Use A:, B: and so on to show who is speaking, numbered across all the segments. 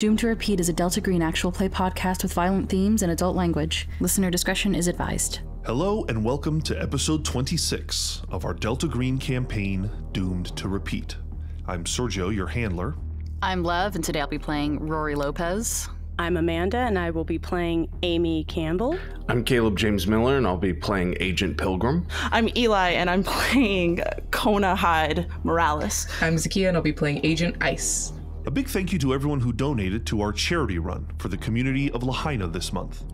A: Doomed to Repeat is a Delta Green actual play podcast with violent themes and adult language. Listener discretion is advised.
B: Hello and welcome to episode 26 of our Delta Green campaign, Doomed to Repeat. I'm Sergio, your handler.
C: I'm Lev, and today I'll be playing Rory Lopez.
D: I'm Amanda, and I will be playing Amy Campbell.
E: I'm Caleb James Miller, and I'll be playing Agent Pilgrim.
F: I'm Eli, and I'm playing Kona Hyde Morales.
G: I'm Zakia, and I'll be playing Agent Ice.
B: A big thank you to everyone who donated to our charity run for the community of Lahaina this month.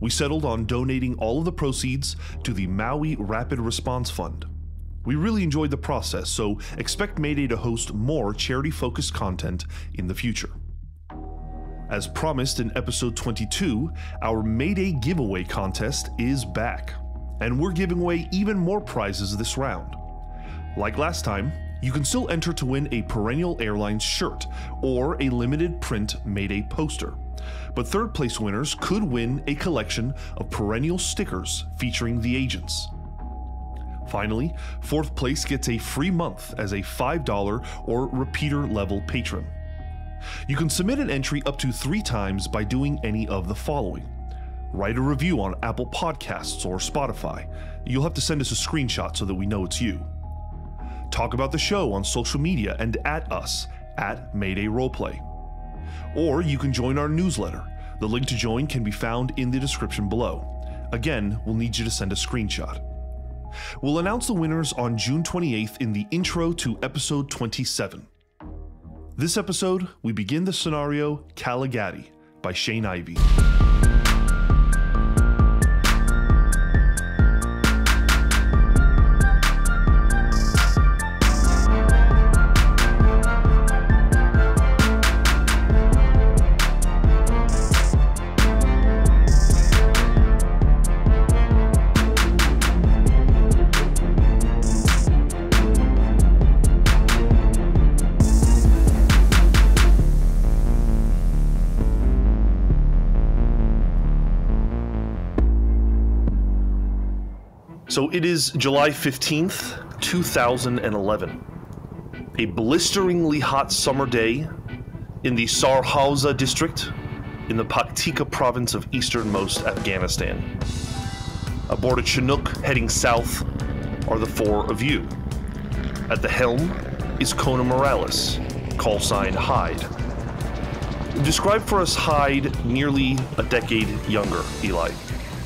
B: We settled on donating all of the proceeds to the Maui Rapid Response Fund. We really enjoyed the process, so expect Mayday to host more charity focused content in the future. As promised in episode 22, our Mayday giveaway contest is back, and we're giving away even more prizes this round. Like last time, you can still enter to win a Perennial Airlines shirt or a limited print Mayday poster. But third place winners could win a collection of perennial stickers featuring the agents. Finally, fourth place gets a free month as a $5 or repeater level patron. You can submit an entry up to three times by doing any of the following write a review on Apple Podcasts or Spotify. You'll have to send us a screenshot so that we know it's you talk about the show on social media and at us at Mayday Roleplay. Or you can join our newsletter. The link to join can be found in the description below. Again, we'll need you to send a screenshot. We'll announce the winners on June 28th in the intro to episode 27. This episode, we begin the scenario Kali Ghati by Shane Ivey. So it is July 15th, 2011. A blisteringly hot summer day in the Sar Hawza district in the Paktika province of easternmost Afghanistan. Aboard a Chinook heading south are the four of you. At the helm is Kona Morales, call sign Hyde. Describe for us Hyde nearly a decade younger, Eli.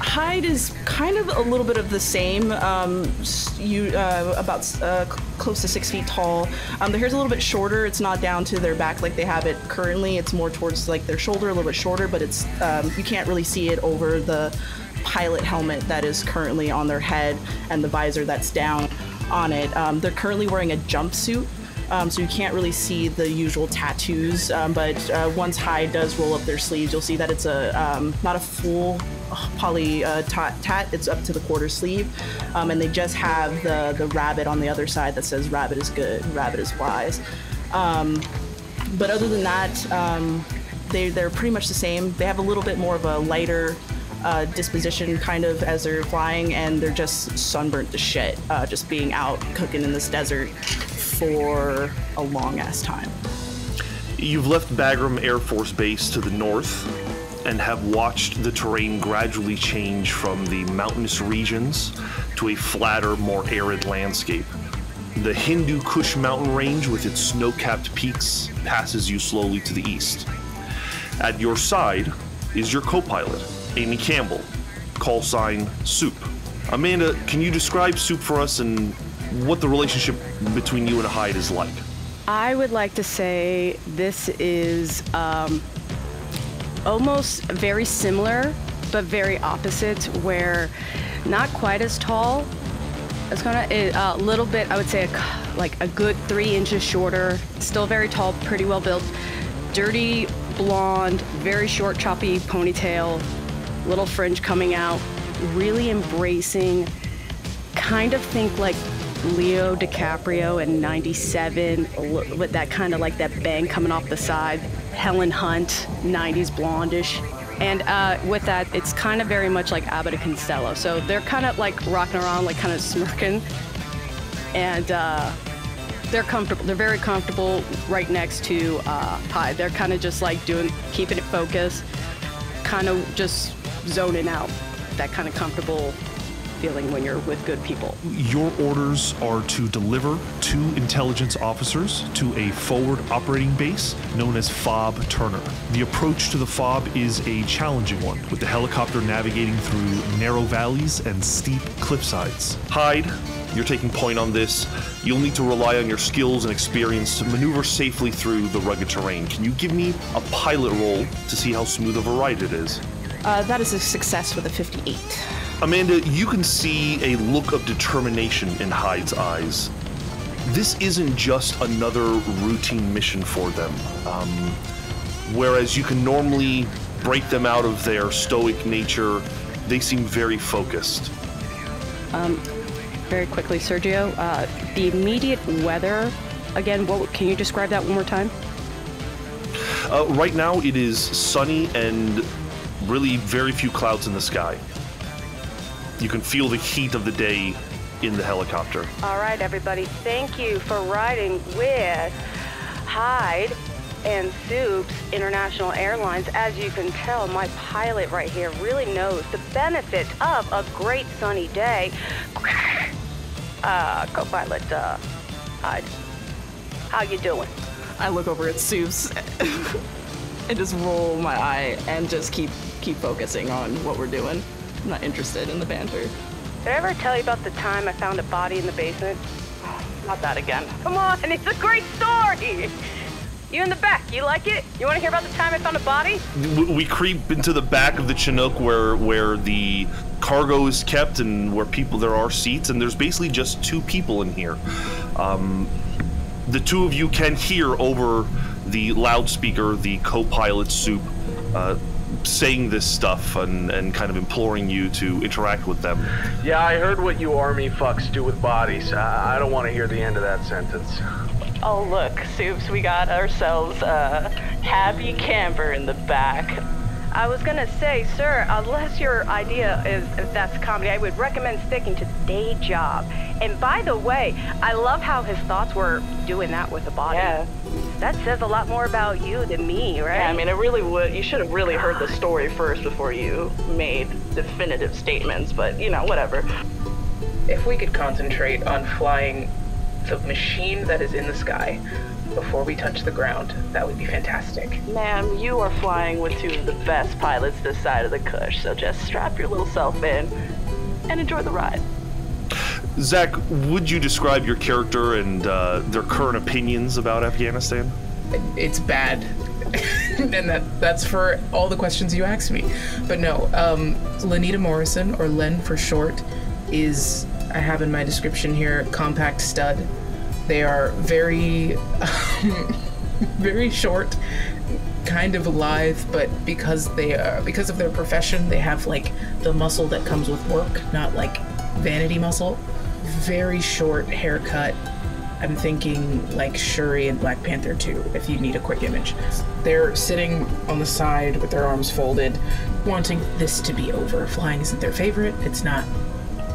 F: Hyde is kind of a little bit of the same. Um, you uh, about uh, close to six feet tall. Um, their hair's a little bit shorter. It's not down to their back like they have it currently. It's more towards like their shoulder, a little bit shorter, but it's um, you can't really see it over the pilot helmet that is currently on their head and the visor that's down on it. Um, they're currently wearing a jumpsuit um, so you can't really see the usual tattoos. Um, but uh, once Hyde does roll up their sleeves, you'll see that it's a um, not a full poly uh, tat, tat, It's up to the quarter sleeve, um, and they just have the the rabbit on the other side that says "Rabbit is good, Rabbit is wise." Um, but other than that, um, they they're pretty much the same. They have a little bit more of a lighter uh, disposition kind of as they're flying, and they're just sunburnt to shit, uh, just being out cooking in this desert for a long ass time.
B: You've left Bagram Air Force Base to the north and have watched the terrain gradually change from the mountainous regions to a flatter, more arid landscape. The Hindu Kush mountain range with its snow capped peaks passes you slowly to the east. At your side is your co pilot, Amy Campbell, call sign Soup. Amanda, can you describe Soup for us and what the relationship between you and Hyde is like.
D: I would like to say this is um, almost very similar, but very opposite, where not quite as tall. It's gonna a little bit, I would say, a, like a good three inches shorter. Still very tall, pretty well built. Dirty blonde, very short, choppy ponytail, little fringe coming out. Really embracing. Kind of think like Leo DiCaprio in 97 with that kind of like that bang coming off the side. Helen Hunt, 90s blondish. And uh, with that, it's kind of very much like Abbott and Costello. So they're kind of like rocking around, like kind of smirking. And uh, they're comfortable. They're very comfortable right next to uh. They're kind of just like doing, keeping it focused, kind of just zoning out. That kind of comfortable feeling when you're with good people.
B: Your orders are to deliver two intelligence officers to a forward operating base known as FOB Turner. The approach to the FOB is a challenging one, with the helicopter navigating through narrow valleys and steep cliffsides. Hyde, you're taking point on this. You'll need to rely on your skills and experience to maneuver safely through the rugged terrain. Can you give me a pilot roll to see how smooth of a ride it is?
F: Uh, that is a success with a 58.
B: Amanda, you can see a look of determination in Hyde's eyes. This isn't just another routine mission for them. Um, whereas you can normally break them out of their stoic nature, they seem very focused.
D: Very quickly, Sergio, uh, the immediate weather, again, what, can you describe that one more time?
B: Uh, right now, it is sunny and really very few clouds in the sky. You can feel the heat of the day in the helicopter.
D: All right, everybody, thank you for riding with Hyde and Soups International Airlines. As you can tell, my pilot right here really knows the benefits of a great sunny day. Uh, co-pilot uh, Hyde, how you doing?
F: I look over at Soups and just roll my eye and just keep keep focusing on what we're doing. I'm not interested in the banter.
D: Did I ever tell you about the time I found a body in the basement? Not that again. Come on, and it's a great story. You in the back, you like it? You want to hear about the time I found a body?
B: W- we creep into the back of the Chinook where where the cargo is kept and where people there are seats and there's basically just two people in here. Um, the two of you can hear over the loudspeaker the co-pilot soup uh, saying this stuff and, and kind of imploring you to interact with them.
E: Yeah, I heard what you army fucks do with bodies. I, I don't want to hear the end of that sentence.
D: Oh, look, Soups, we got ourselves a happy camper in the back. I was gonna say, sir, unless your idea is that's comedy, I would recommend sticking to the day job. And by the way, I love how his thoughts were doing that with the body.
F: Yeah.
D: That says a lot more about you than me, right?
F: Yeah, I mean, it really would. You should have really heard the story first before you made definitive statements. But you know, whatever.
G: If we could concentrate on flying the machine that is in the sky before we touch the ground, that would be fantastic.
F: Ma'am, you are flying with two of the best pilots this side of the Kush, so just strap your little self in and enjoy the ride.
B: Zach, would you describe your character and uh, their current opinions about Afghanistan?
G: It's bad. and that that's for all the questions you asked me. But no, um, Lenita Morrison, or Len for short, is, I have in my description here, compact stud. They are very, um, very short, kind of lithe, but because they are, because of their profession, they have like the muscle that comes with work, not like vanity muscle. Very short haircut. I'm thinking like Shuri and Black Panther 2, if you need a quick image. They're sitting on the side with their arms folded, wanting this to be over. Flying isn't their favorite. It's not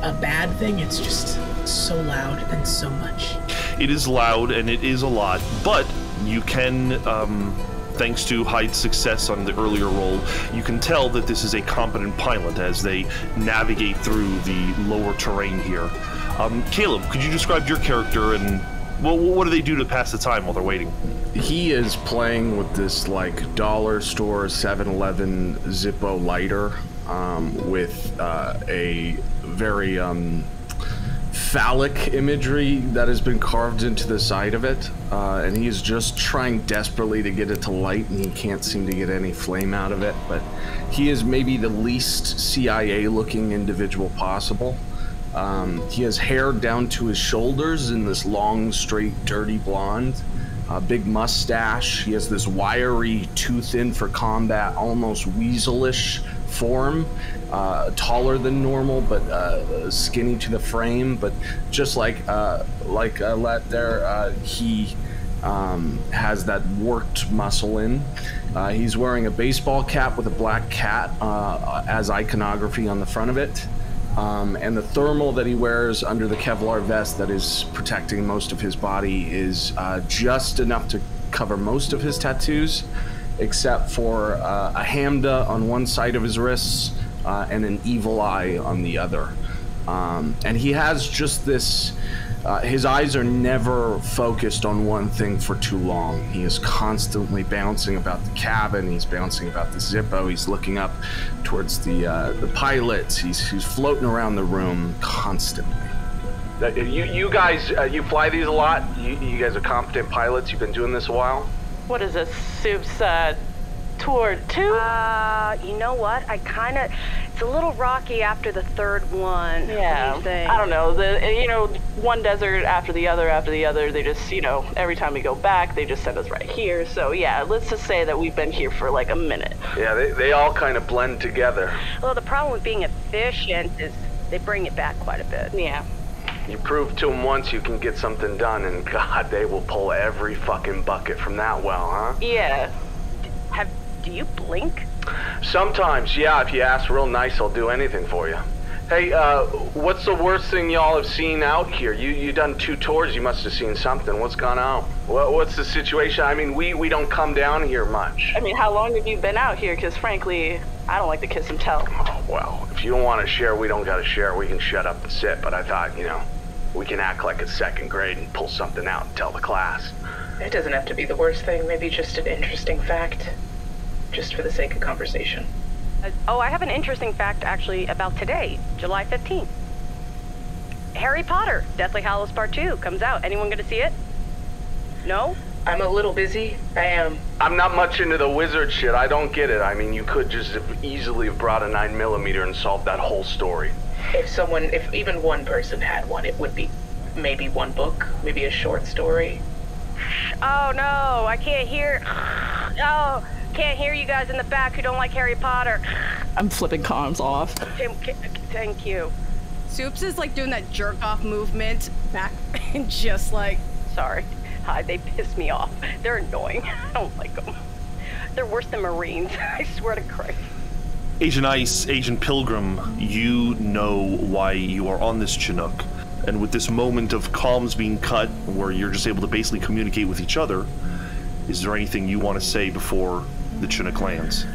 G: a bad thing, it's just so loud and so much.
B: It is loud and it is a lot, but you can, um, thanks to Hyde's success on the earlier roll, you can tell that this is a competent pilot as they navigate through the lower terrain here. Um, Caleb, could you describe your character and well, what do they do to pass the time while they're waiting?
E: He is playing with this like dollar store 7-Eleven Zippo lighter um, with uh, a very um, phallic imagery that has been carved into the side of it, uh, and he is just trying desperately to get it to light, and he can't seem to get any flame out of it. But he is maybe the least CIA-looking individual possible. Um, he has hair down to his shoulders in this long, straight, dirty blonde. A big mustache. He has this wiry, too thin for combat, almost weaselish form. Uh, taller than normal, but uh, skinny to the frame. But just like uh, like Let there, uh, he um, has that worked muscle in. Uh, he's wearing a baseball cap with a black cat uh, as iconography on the front of it.
H: Um, and the thermal that he wears under the Kevlar vest that is protecting most of his body is uh, just enough to cover most of his tattoos, except for uh, a hamsa on one side of his wrists uh, and an evil eye on the other. Um, and he has just this. Uh, his eyes are never focused on one thing for too long. He is constantly bouncing about the cabin. He's bouncing about the Zippo. He's looking up towards the uh, the pilots. He's he's floating around the room constantly.
E: Uh, You, you guys, uh, you fly these a lot. You, you guys are competent pilots. You've been doing this a while.
F: What is this, Soup's tour two?
D: Uh, you know what? I kind of. It's a little rocky after the third one.
F: yeah,
D: What do?
F: I don't know. The you know one desert after the other after the other. They just you know every time we go back, they just send us right here. So yeah, let's just say that we've been here for like a minute.
E: Yeah, they, they all kind of blend together.
D: Well, the problem with being efficient is they bring it back quite a bit.
F: Yeah.
E: You prove to them once you can get something done, and God, they will pull every fucking bucket from that well, huh?
F: Yeah.
D: Have do you blink?
E: Sometimes, yeah. If you ask real nice, I'll do anything for you. Hey, uh, what's the worst thing y'all have seen out here? You you done two tours. You must have seen something. What's gone on? What, what's the situation? I mean, we we don't come down here much.
F: I mean, how long have you been out here? Because frankly, I don't like to kiss and tell.
E: Oh, well, if you don't want to share, we don't got to share. We can shut up and sit. But I thought, you know, we can act like it's second grade and pull something out and tell the class.
G: It doesn't have to be the worst thing, maybe just an interesting fact. Just for the sake of conversation.
D: Uh, oh, I have an interesting fact actually about today, July 15th. Harry Potter, Deathly Hallows Part 2 comes out. Anyone gonna see it? No?
G: I'm a little busy. I am.
E: I'm not much into the wizard shit. I don't get it. I mean, you could just have easily have brought a nine millimeter and solved that whole story.
G: If someone, if even one person had one, it would be maybe one book, maybe a short story.
D: Oh no, I can't hear. Oh, can't hear you guys in the back who don't like Harry Potter.
I: I'm flipping comms off.
D: Tim, thank you. Soups is like doing that jerk off movement back and just like, sorry. Hi, they piss me off. They're annoying. I don't like them. They're worse than Marines. I swear to Christ.
B: Agent Ice, Agent Pilgrim, you know why you are on this Chinook. And with this moment of comms being cut, where you're just able to basically communicate with each other, is there anything you want to say before the Chinook lands?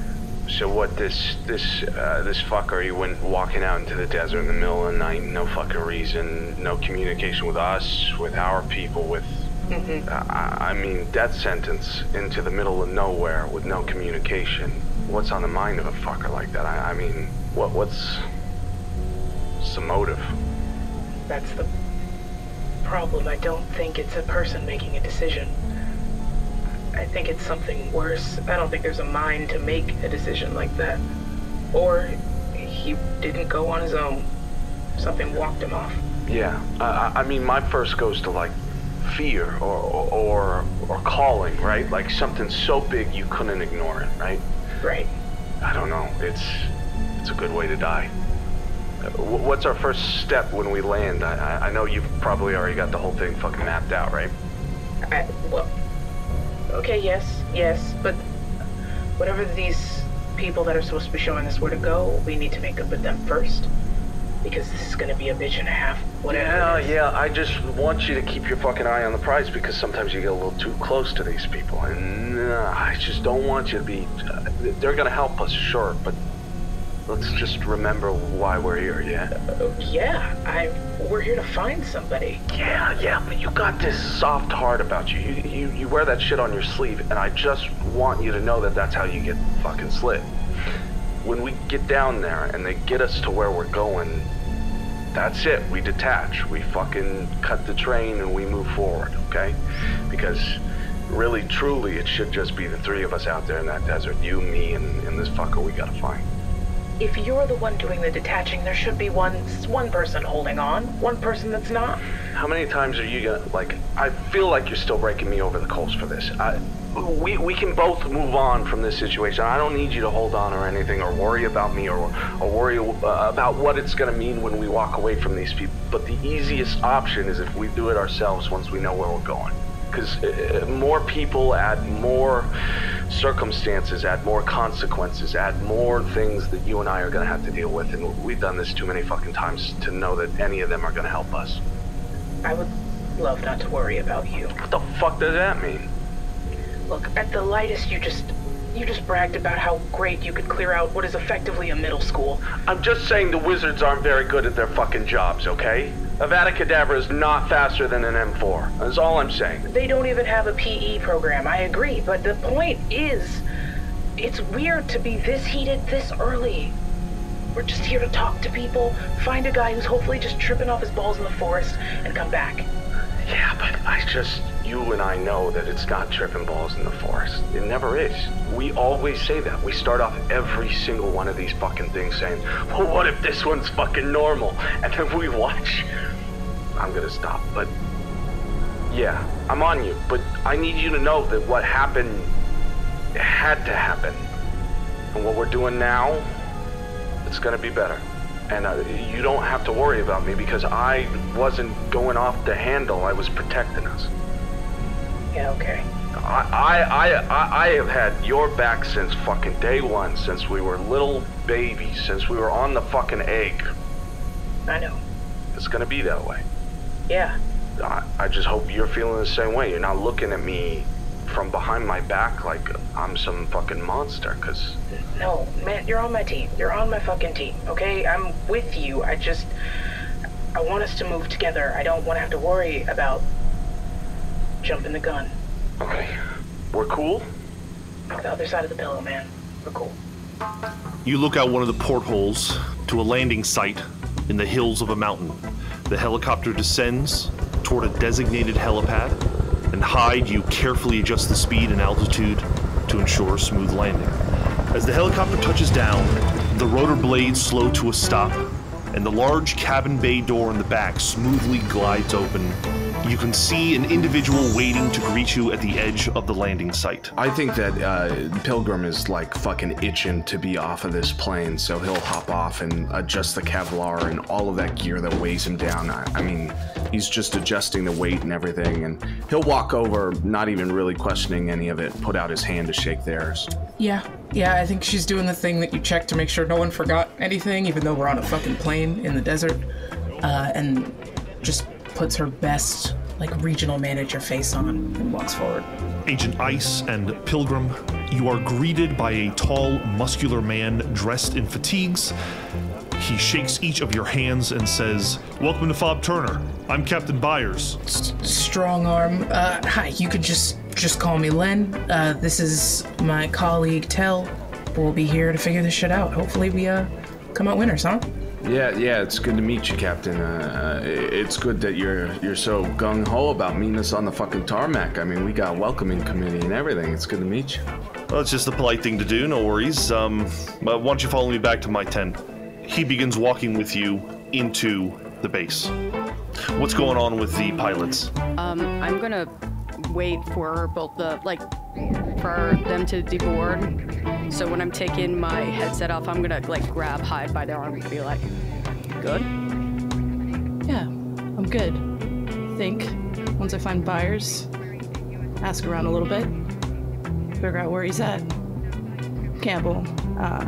E: So what? This this uh, this fucker, he went walking out into the desert in the middle of the night, no fucking reason, no communication with us, with our people, with. I, I mean, death sentence into the middle of nowhere with no communication. What's on the mind of a fucker like that? I, I mean, what what's what's the motive?
G: That's the problem. I don't think it's a person making a decision. I think it's something worse. I don't think there's a mind to make a decision like that. Or he didn't go on his own. Something walked him off.
E: Yeah, I, I- mean, my first goes to like fear or, or or calling, right? Like something so big you couldn't ignore it, right?
G: Right.
E: I don't know. It's it's a good way to die. Uh, What's our first step when we land? I, I- I know you've probably already got the whole thing fucking mapped out, right?
G: I, well, okay, yes, yes, but whatever these people that are supposed to be showing us where to go, we need to make up with them first. Because this is gonna be a bitch and a half, whatever.
E: Yeah, yeah. I just want you to keep your fucking eye on the prize because sometimes you get a little too close to these people, and uh, I just don't want you to be. Uh, they're gonna help us, sure, but let's just remember why we're here. Yeah.
G: Uh, yeah, I. We're here to find somebody.
E: Yeah, yeah, but you got this soft heart about you. You, you. you wear that shit on your sleeve, and I just want you to know that that's how you get fucking slit. When we get down there and they get us to where we're going, that's it. We detach. We fucking cut the train and we move forward, okay? Because really, truly, it should just be the three of us out there in that desert. You, me, and, and this fucker we gotta find.
G: If you're the one doing the detaching, there should be one one person holding on, one person that's not.
E: How many times are you gonna like? I feel like you're still breaking me over the coals for this. I, we we can both move on from this situation. I don't need you to hold on or anything, or worry about me, or or worry uh, about what it's gonna mean when we walk away from these people. But the easiest option is if we do it ourselves once we know where we're going. Because uh, more people add more
J: circumstances, add more consequences, add more things that you and I are gonna have to deal with. And we've done this too many fucking times to know that any of them are gonna help us.
G: I would love not to worry about you.
J: What the fuck does that mean?
G: Look, at the lightest, you just. You just bragged about how great you could clear out what is effectively a middle school.
J: I'm just saying the wizards aren't very good at their fucking jobs, okay? Avada Kedavra is not faster than an M4. That's all I'm saying.
G: They don't even have a PE program, I agree, but the point is. It's weird to be this heated this early. We're just here to talk to people, find a guy who's hopefully just tripping off his balls in the forest, and come back.
J: Yeah, but I just. You and I know that it's not tripping balls in the forest. It never is. We always say that. We start off every single one of these fucking things saying, well, what if this one's fucking normal? And then we watch. I'm gonna stop, but. Yeah, I'm on you, but I need you to know that what happened had to happen. And what we're doing now, it's gonna be better. And uh, you don't have to worry about me because I wasn't going off the handle. I was protecting us.
G: Yeah, okay.
J: I, I, I, I- I have had your back since fucking day one, since we were little babies, since we were on the fucking egg.
G: I know.
J: It's gonna be that way.
G: Yeah.
J: I, I just hope you're feeling the same way. You're not looking at me from behind my back like I'm some fucking monster, because
G: No, man, you're on my team. You're on my fucking team, okay? I'm with you. I just. I want us to move together. I don't want to have to worry about jumping the gun.
J: Okay. We're cool?
G: The other side of the pillow, man. We're cool.
B: You look out one of the portholes to a landing site in the hills of a mountain. The helicopter descends toward a designated helipad, and Hyde, you carefully adjust the speed and altitude to ensure a smooth landing. As the helicopter touches down, the rotor blades slow to a stop, and the large cabin bay door in the back smoothly glides open. You can see an individual waiting to greet you at the edge of the landing site.
E: I think that uh, Pilgrim is like fucking itching to be off of this plane, so he'll hop off and adjust the Kevlar and all of that gear that weighs him down. I, I mean, he's just adjusting the weight and everything, and he'll walk over, not even really questioning any of it, put out his hand to shake theirs.
G: Yeah.
K: Yeah, I think she's doing the thing that you check to make sure no one forgot anything, even though we're on a fucking plane in the desert, uh, and just puts her best like regional manager face on and walks forward.
B: Agent Ice and Pilgrim, you are greeted by a tall, muscular man dressed in fatigues. He shakes each of your hands and says, Welcome to Fob Turner. I'm Captain Byers.
K: Strong arm. Uh, hi, you could just just call me Len. Uh, this is my colleague Tell. We'll be here to figure this shit out. Hopefully, we uh come out winners, huh?
E: Yeah, yeah, it's good to meet you, Captain. Uh, uh, it's good that you're you're so gung ho about meeting us on the fucking tarmac. I mean, we got a welcoming committee and everything. It's good to meet you.
B: Well, it's just a polite thing to do, no worries. Um, but why don't you follow me back to my tent? He begins walking with you into the base. What's going on with the pilots?
D: Um, I'm gonna wait for both the like for them to deboard. So when I'm taking my headset off, I'm gonna like grab Hyde by the arm and be like, "Good."
F: Yeah, I'm good. Think once I find Byers, ask around a little bit, figure out where he's at. Campbell, uh,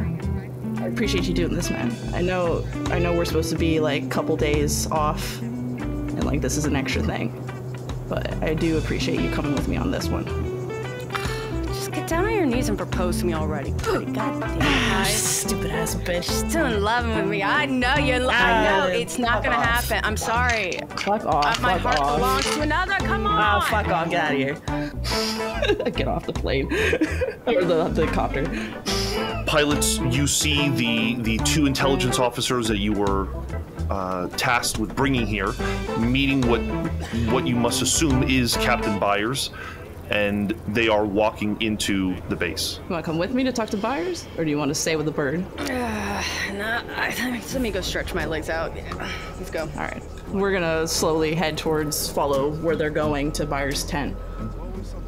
F: I appreciate you doing this, man. I know, I know we're supposed to be like a couple days off, and like this is an extra thing, but I do appreciate you coming with me on this one.
D: Just get down on your knees and propose to me already. God damn it, Hyde.
F: Stupid ass bitch.
D: Still in love with me. I know you're. Lo- I know it's not gonna happen. I'm sorry.
F: Fuck off.
D: Uh, my
F: fuck
D: heart
F: off.
D: belongs to another. Come on.
F: Oh, fuck off. Get out of here. Get off the plane. or the, the copter.
B: Pilots, you see the the two intelligence officers that you were uh, tasked with bringing here, meeting what what you must assume is Captain Byers, and they are walking into the base.
F: You want to come with me to talk to Byers, or do you want to stay with the bird?
D: Nah, I, let me go stretch my legs out. Yeah. Let's go.
F: All right. We're gonna slowly head towards follow where they're going to Byers' tent.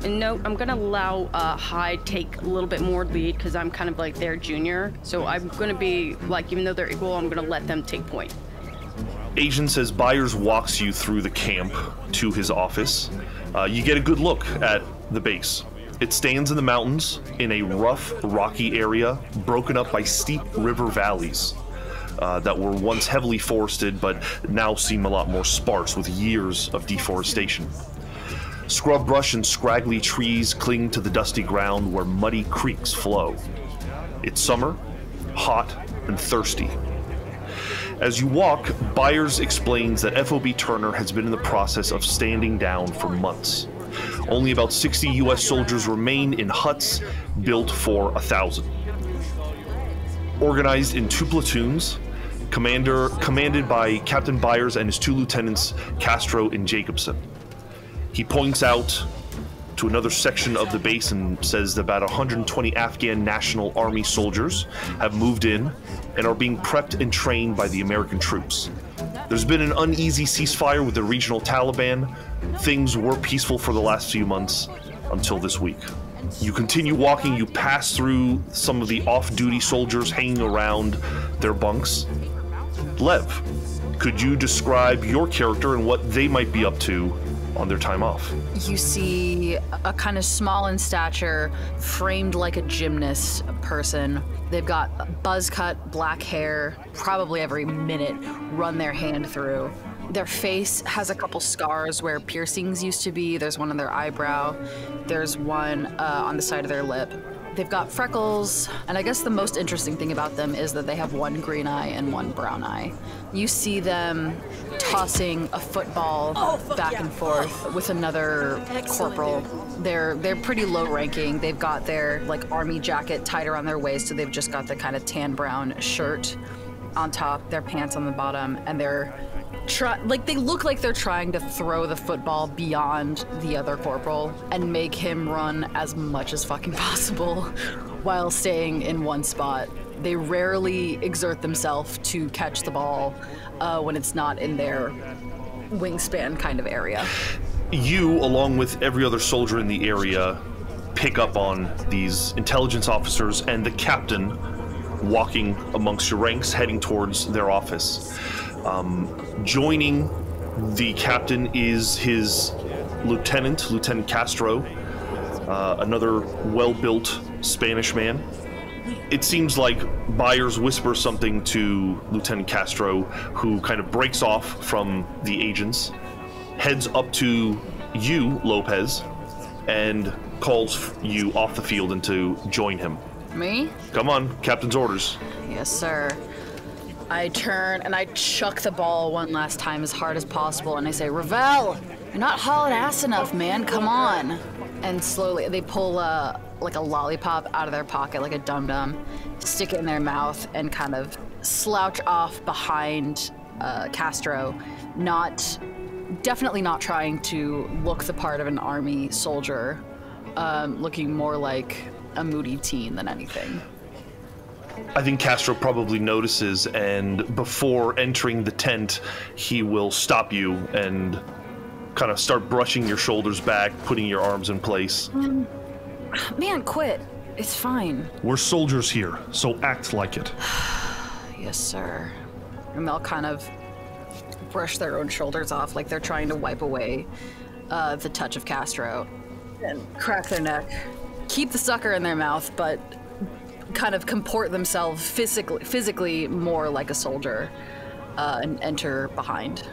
D: And no, I'm gonna allow uh, Hyde take a little bit more lead because I'm kind of like their junior. So I'm gonna be like, even though they're equal, I'm gonna let them take point.
B: Agent says Byers walks you through the camp to his office. Uh, you get a good look at the base. It stands in the mountains in a rough, rocky area broken up by steep river valleys uh, that were once heavily forested but now seem a lot more sparse with years of deforestation. Scrub brush and scraggly trees cling to the dusty ground where muddy creeks flow. It's summer, hot, and thirsty. As you walk, Byers explains that FOB Turner has been in the process of standing down for months. Only about 60 US soldiers remain in huts built for a thousand. Organized in two platoons, commander commanded by Captain Byers and his two lieutenants Castro and Jacobson. He points out to another section of the base and says that about 120 Afghan National Army soldiers have moved in and are being prepped and trained by the American troops. There's been an uneasy ceasefire with the regional Taliban. Things were peaceful for the last few months until this week. You continue walking, you pass through some of the off duty soldiers hanging around their bunks. Lev, could you describe your character and what they might be up to on their time off?
C: You see a kind of small in stature, framed like a gymnast person. They've got buzz cut, black hair, probably every minute run their hand through. Their face has a couple scars where piercings used to be. There's one on their eyebrow, there's one uh, on the side of their lip. They've got freckles, and I guess the most interesting thing about them is that they have one green eye and one brown eye. You see them tossing a football
L: Oh,
C: back and forth with another corporal. They're they're pretty low ranking. They've got their like army jacket tied around their waist, so they've just got the kind of tan brown shirt on top, their pants on the bottom, and they're try like they look like they're trying to throw the football beyond the other corporal and make him run as much as fucking possible while staying in one spot. They rarely exert themselves to catch the ball uh, when it's not in their wingspan kind of area.
B: You, along with every other soldier in the area, pick up on these intelligence officers and the captain walking amongst your ranks, heading towards their office. Um, joining the captain is his lieutenant, Lieutenant Castro, uh, another well built Spanish man. It seems like Byers whispers something to Lieutenant Castro, who kind of breaks off from the agents, heads up to you, Lopez, and calls you off the field and to join him.
C: Me?
B: Come on, captain's orders.
C: Yes, sir. I turn and I chuck the ball one last time as hard as possible, and I say, Ravel, you're not hauling ass enough, man. Come on. And slowly they pull a like a lollipop out of their pocket, like a dum dum, stick it in their mouth, and kind of slouch off behind uh, Castro, not definitely not trying to look the part of an army soldier, um, looking more like a moody teen than anything.
B: I think Castro probably notices, and before entering the tent, he will stop you and kind of start brushing your shoulders back, putting your arms in place.
C: Um, man, quit. It's fine.
B: We're soldiers here, so act like it.
C: Yes, sir. And they'll kind of brush their own shoulders off like they're trying to wipe away uh, the touch of Castro and crack their neck. Keep the sucker in their mouth, but kind of comport themselves physically, physically more like a soldier uh, and enter behind.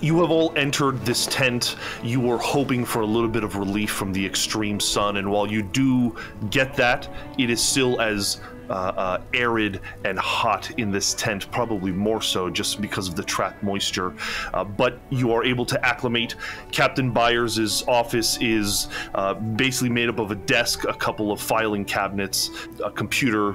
B: You have all entered this tent. You were hoping for a little bit of relief from the extreme sun, and while you do get that, it is still as uh, uh, arid and hot in this tent, probably more so just because of the trapped moisture. Uh, but you are able to acclimate. Captain Byers' office is uh, basically made up of a desk, a couple of filing cabinets, a computer,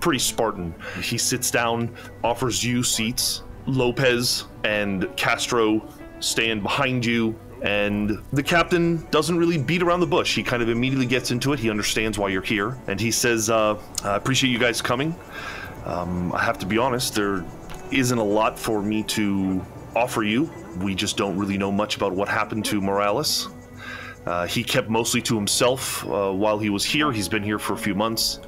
B: pretty Spartan. He sits down, offers you seats. Lopez and Castro stand behind you, and the captain doesn't really beat around the bush. He kind of immediately gets into it. He understands why you're here, and he says, uh, "I appreciate you guys coming. Um, I have to be honest, there isn't a lot for me to offer you. We just don't really know much about what happened to Morales. Uh, he kept mostly to himself uh, while he was here. He's been here for a few months."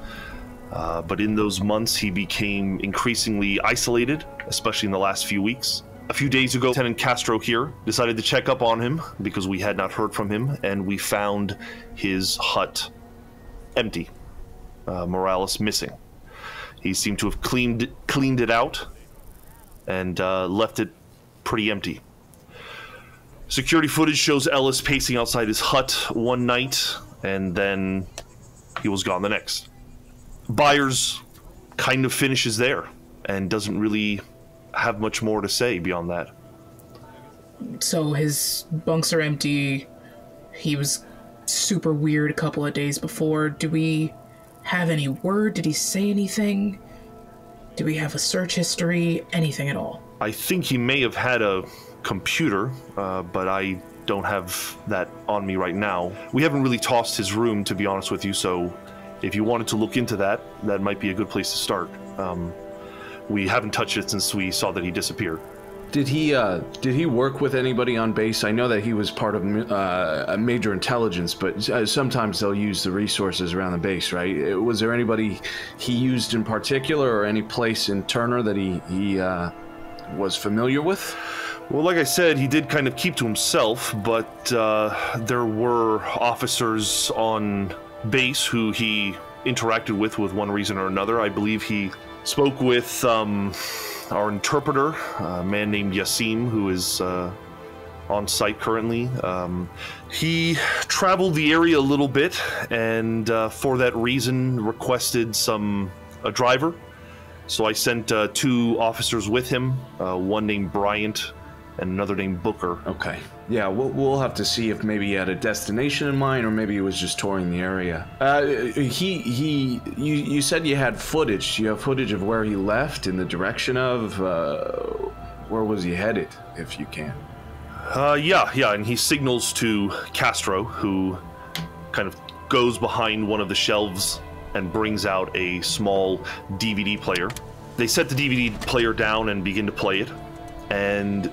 B: Uh, but in those months, he became increasingly isolated, especially in the last few weeks. A few days ago, Lieutenant Castro here decided to check up on him because we had not heard from him, and we found his hut empty. Uh, Morales missing. He seemed to have cleaned cleaned it out and uh, left it pretty empty. Security footage shows Ellis pacing outside his hut one night, and then he was gone the next. Byers kind of finishes there and doesn't really have much more to say beyond that.
K: So his bunks are empty. He was super weird a couple of days before. Do we have any word? Did he say anything? Do we have a search history? Anything at all?
B: I think he may have had a computer, uh, but I don't have that on me right now. We haven't really tossed his room, to be honest with you, so if you wanted to look into that, that might be a good place to start. Um, we haven't touched it since we saw that he disappeared.
E: Did he uh, did he work with anybody on base? I know that he was part of uh, a major intelligence, but uh, sometimes they'll use the resources around the base, right? Uh, Was there anybody he used in particular, or any place in Turner that he he uh, was familiar with?
B: Well, like I said, he did kind of keep to himself, but uh, there were officers on base who he interacted with with one reason or another. I believe he spoke with um, our interpreter, a man named Yassim, who is uh, on site currently. Um, he traveled the area a little bit, and uh, for that reason, requested some a driver. So I sent uh, two officers with him, uh, one named Bryant and another named Booker.
E: Okay. Yeah, we'll, we'll have to see if maybe he had a destination in mind, or maybe he was just touring the area. Uh, he he. You you said you had footage. Do you have footage of where he left in the direction of? Uh, where was he headed, if you can?
B: Uh, yeah, yeah, and he signals to Castro, who kind of goes behind one of the shelves and brings out a small DVD player. They set the DVD player down and begin to play it, and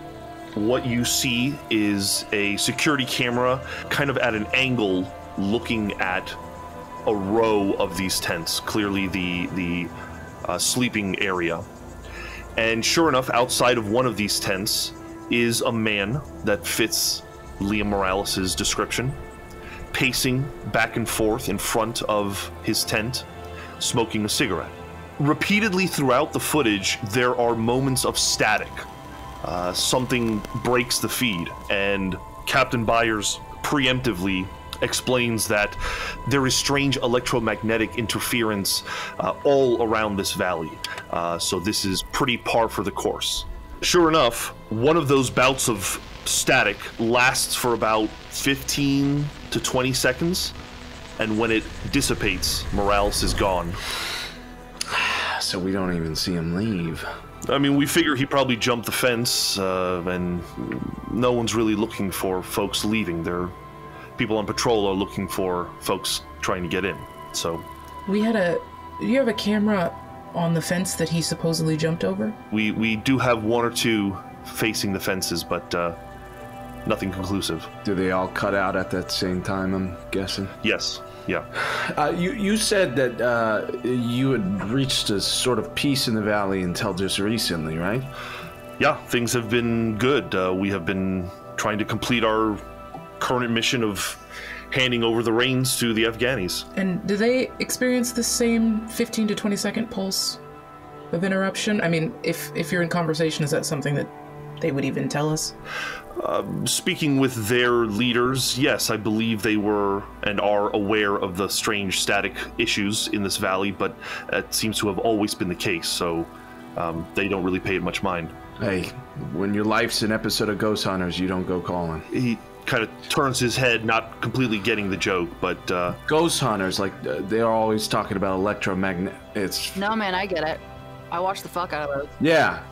B: what you see is a security camera kind of at an angle looking at a row of these tents, clearly the the uh, sleeping area. And sure enough, outside of one of these tents is a man that fits Liam Morales' description, pacing back and forth in front of his tent, smoking a cigarette. Repeatedly throughout the footage, there are moments of static. Uh, something breaks the feed, and Captain Byers preemptively explains that there is strange electromagnetic interference uh, all around this valley. Uh, so this is pretty par for the course. Sure enough, one of those bouts of static lasts for about 15 to 20 seconds, and when it dissipates, Morales is gone.
E: So we don't even see him leave.
B: I mean, we figure he probably jumped the fence, uh, and no one's really looking for folks leaving. They're people on patrol are looking for folks trying to get in. So
K: We had a. You have a camera on the fence that he supposedly jumped over?
B: we we do have one or two facing the fences, but uh, nothing conclusive.
E: Do they all cut out at that same time? I'm guessing.
B: Yes, yeah.
E: Uh, you you said that uh, you had reached a sort of peace in the valley until just recently, right?
B: Yeah, things have been good. Uh, we have been trying to complete our current mission of handing over the reins to the Afghanis.
K: And do they experience the same 15 to 20 second pulse of interruption? I mean, if if you're in conversation, is that something that they would even tell us?
B: Speaking with their leaders, yes, I believe they were and are aware of the strange static issues in this valley, but it seems to have always been the case, so um, they don't really pay it much mind.
E: Hey, when your life's an episode of Ghost Hunters, you don't go calling.
B: He kind of turns his head, not completely getting the joke, but uh,
E: Ghost Hunters, like uh, they are always talking about electromagnet. It's
C: No, man, I get it. I watch the fuck out of those.
E: yeah,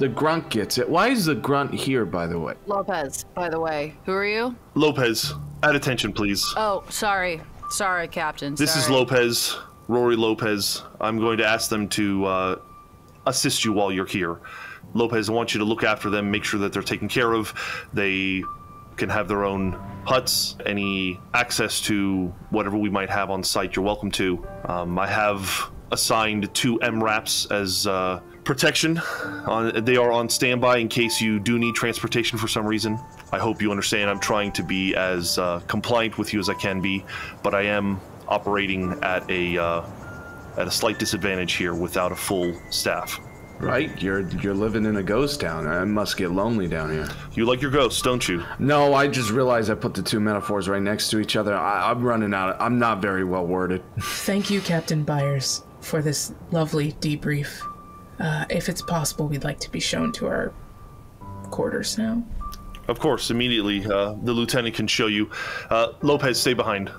E: the grunt gets it. Why is the grunt here, by the way?
C: Lopez, by the way. Who are you?
B: Lopez, at attention, please.
C: Oh, sorry. Sorry, Captain.
B: This is Lopez, Rory Lopez. I'm going to ask them to uh, assist you while you're here. Lopez, I want you to look after them, make sure that they're taken care of. They can have their own huts. Any access to whatever we might have on site, you're welcome to. Um, I have assigned two MRAPs as uh, protection. On, they are on standby in case you do need transportation for some reason. I hope you understand. I'm trying to be as uh, compliant with you as I can be, but I am operating at a uh, at a slight disadvantage here without a full staff.
E: Right, you're you're living in a ghost town. I must get lonely down here.
B: You like your ghosts, don't you?
E: No, I just realized I put the two metaphors right next to each other. I, I'm running out. Of, I'm not very well worded.
K: Thank you, Captain Byers, for this lovely debrief. Uh, if it's possible, we'd like to be shown to our quarters now.
B: Of course, immediately uh, the lieutenant can show you. Uh, Lopez, stay behind.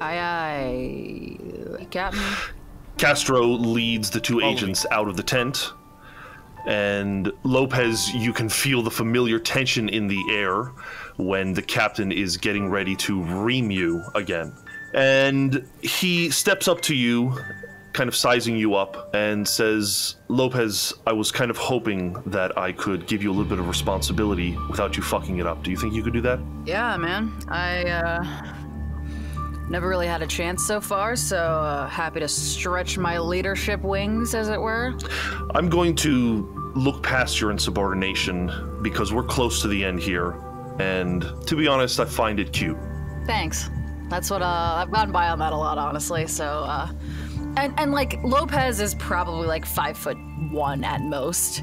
C: Aye, aye, Captain.
B: Castro leads the two agents out of the tent. And Lopez, you can feel the familiar tension in the air when the captain is getting ready to ream you again. And he steps up to you, kind of sizing you up, and says, Lopez, I was kind of hoping that I could give you a little bit of responsibility without you fucking it up. Do you think you could do that?
C: Yeah, man. I uh, never really had a chance so far, so uh, happy to stretch my leadership wings, as it were.
B: I'm going to look past your insubordination because we're close to the end here. And to be honest, I find it cute.
C: Thanks. That's what uh, I've gotten by on that a lot, honestly. So, uh, and and like Lopez is probably like five foot one at most.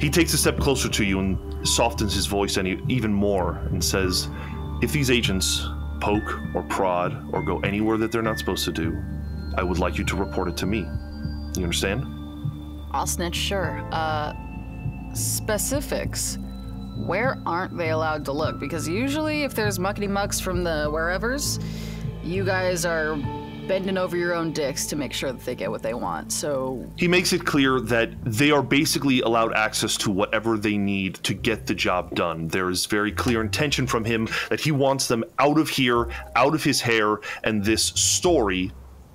B: He takes a step closer to you and softens his voice any, even more and says, If these agents poke or prod or go anywhere that they're not supposed to do, I would like you to report it to me. You understand?
C: I'll snitch, sure. Uh, specifics. Where aren't they allowed to look? Because usually, if there's muckety mucks from the wherevers, you guys are bending over your own dicks to make sure that they get what they want. So
B: He makes it clear that they are basically allowed access to whatever they need to get the job done. There is very clear intention from him that he wants them out of here, out of his hair, and this story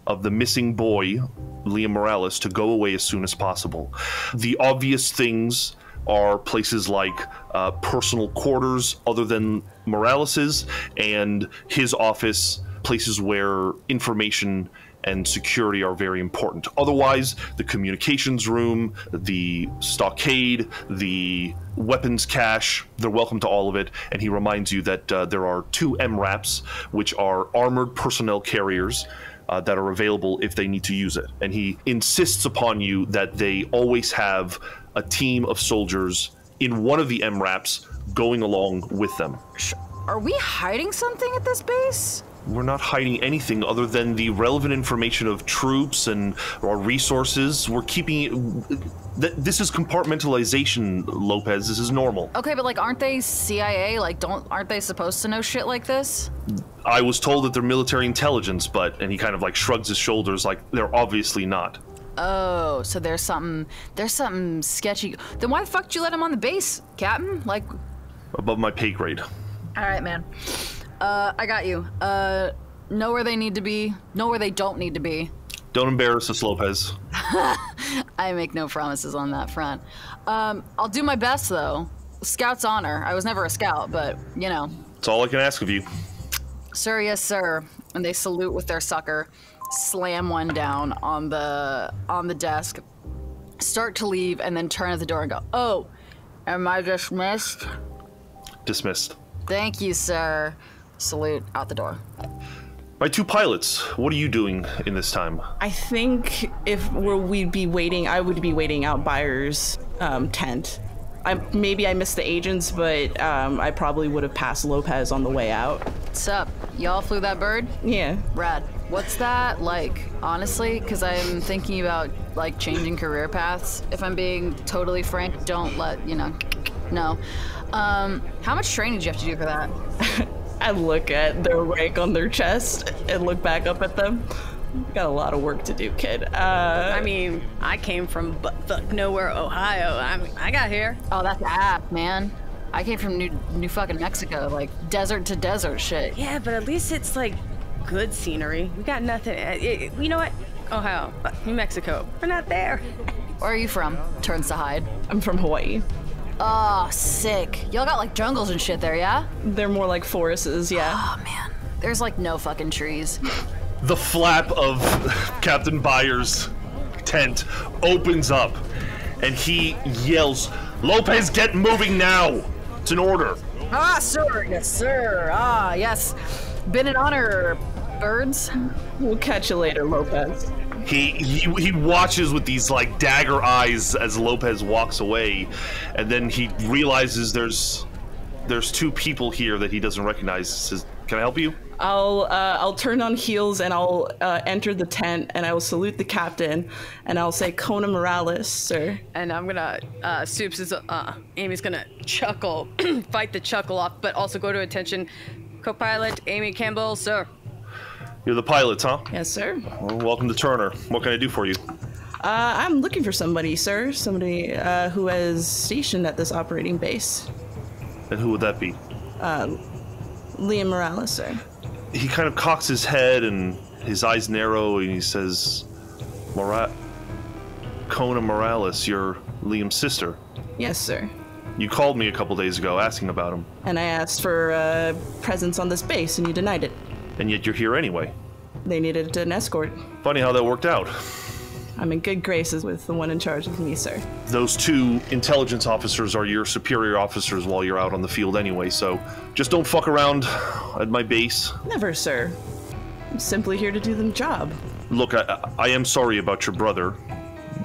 B: of the missing boy, Liam Morales, to go away as soon as possible. The obvious things are places like uh, personal quarters other than Morales's and his office, places where information and security are very important. Otherwise, the communications room, the stockade, the weapons cache, they're welcome to all of it. And he reminds you that uh, there are two MRAPs, which are armored personnel carriers. Uh, that are available if they need to use it. And he insists upon you that they always have a team of soldiers in one of the MRAPs going along with them.
C: are we hiding something at this base?
B: We're not hiding anything other than the relevant information of troops and our resources. We're keeping. Th- this is compartmentalization, Lopez. This is normal.
C: Okay, but like, aren't they CIA? Like, don't aren't they supposed to know shit like this?
B: I was told that they're military intelligence, but and he kind of like shrugs his shoulders, like they're obviously not.
C: Oh, so there's something there's something sketchy. Then why the fuck did you let him on the base, Captain? Like,
B: Above my pay grade.
C: all right, man. Uh, I got you. Uh, know where they need to be. Know where they don't need to be.
B: Don't embarrass us, Lopez.
C: I make no promises on that front. Um, I'll do my best though. Scout's honor. I was never a scout, but you know.
B: It's all I can ask of you.
C: Sir, yes, sir. And they salute with their sucker, slam one down on the on the desk, start to leave, and then turn at the door and go, "Oh, am I dismissed?
B: Dismissed.
C: Thank you, sir." Salute out the door.
B: My two pilots, what are you doing in this time?
F: I think if we're, we'd be waiting, I would be waiting out Byers' um, tent. I, maybe I missed the agents, but um, I probably would have passed Lopez on the way out.
C: What's up? Y'all flew that bird?
F: Yeah.
C: Rad. What's that like, honestly? Because I'm thinking about like changing career paths. If I'm being totally frank, don't let you know. No. Um, how much training do you have to do for that?
F: I look at their rank on their chest and look back up at them. Got a lot of work to do, kid. Uh,
D: I mean, I came from buttfuck nowhere, Ohio. I mean, I got here.
C: Oh, that's app, man. I came from New New fucking Mexico, like desert to desert shit.
D: Yeah, but at least it's like good scenery. We got nothing. uh, it- you know what? Ohio, New Mexico. We're not there.
C: Where are you from? Turns to Hyde.
F: I'm from Hawaii.
C: Oh, sick. Y'all got like jungles and shit there, yeah?
F: They're more like forests, yeah.
C: Oh man, there's like no fucking trees.
B: The flap of Captain Byers' tent opens up and he yells, Lopez, get moving now! It's an order.
C: Ah, sir. Yes, sir. Ah, yes. Been an honor, birds.
F: We'll catch you later, Lopez.
B: He, he he watches with these like dagger eyes as Lopez walks away, and then he realizes there's there's two people here that he doesn't recognize. He says, "Can I help you?"
F: I'll uh, I'll turn on heels and I'll uh, enter the tent and I will salute the captain and I'll say Kona Morales, sir.
D: And I'm gonna, uh, Soups is, uh, Amy's gonna chuckle, fight the chuckle off, but also go to attention. Co-pilot Amy Campbell, sir.
B: You're the pilot, huh?
F: Yes, sir.
B: Well, welcome to Turner. What can I do for you?
F: Uh, I'm looking for somebody, sir. Somebody uh, who is stationed at this operating base.
B: And who would that be?
F: Uh, Liam Morales, sir.
B: He kind of cocks his head and his eyes narrow, and he says, "Mora, Kona Morales, you're Liam's sister.
F: Yes, sir.
B: You called me a couple days ago asking about him,
F: And I asked for uh, presence on this base and you denied it.
B: And yet you're here anyway.
F: They needed an escort.
B: Funny how that worked out.
F: I'm in good graces with the one in charge of me, sir.
B: Those two intelligence officers are your superior officers while you're out on the field anyway, so just don't fuck around at my base.
F: Never, sir. I'm simply here to do the job.
B: Look, I, I am sorry about your brother.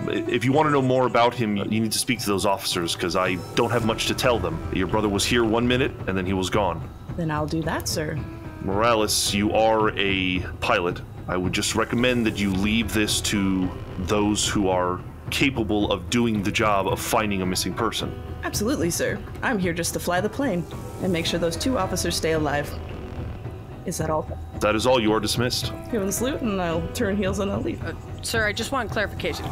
B: If you want to know more about him, you need to speak to those officers because I don't have much to tell them. Your brother was here one minute and then he was gone.
F: Then I'll do that, sir.
B: Morales, you are a pilot. I would just recommend that you leave this to those who are capable of doing the job of finding a missing person.
F: Absolutely, sir. I'm here just to fly the plane and make sure those two officers stay alive. Is that all?
B: That is all. You are dismissed.
F: Give him the salute and I'll turn heels and I'll leave.
D: Sir, I just want clarification.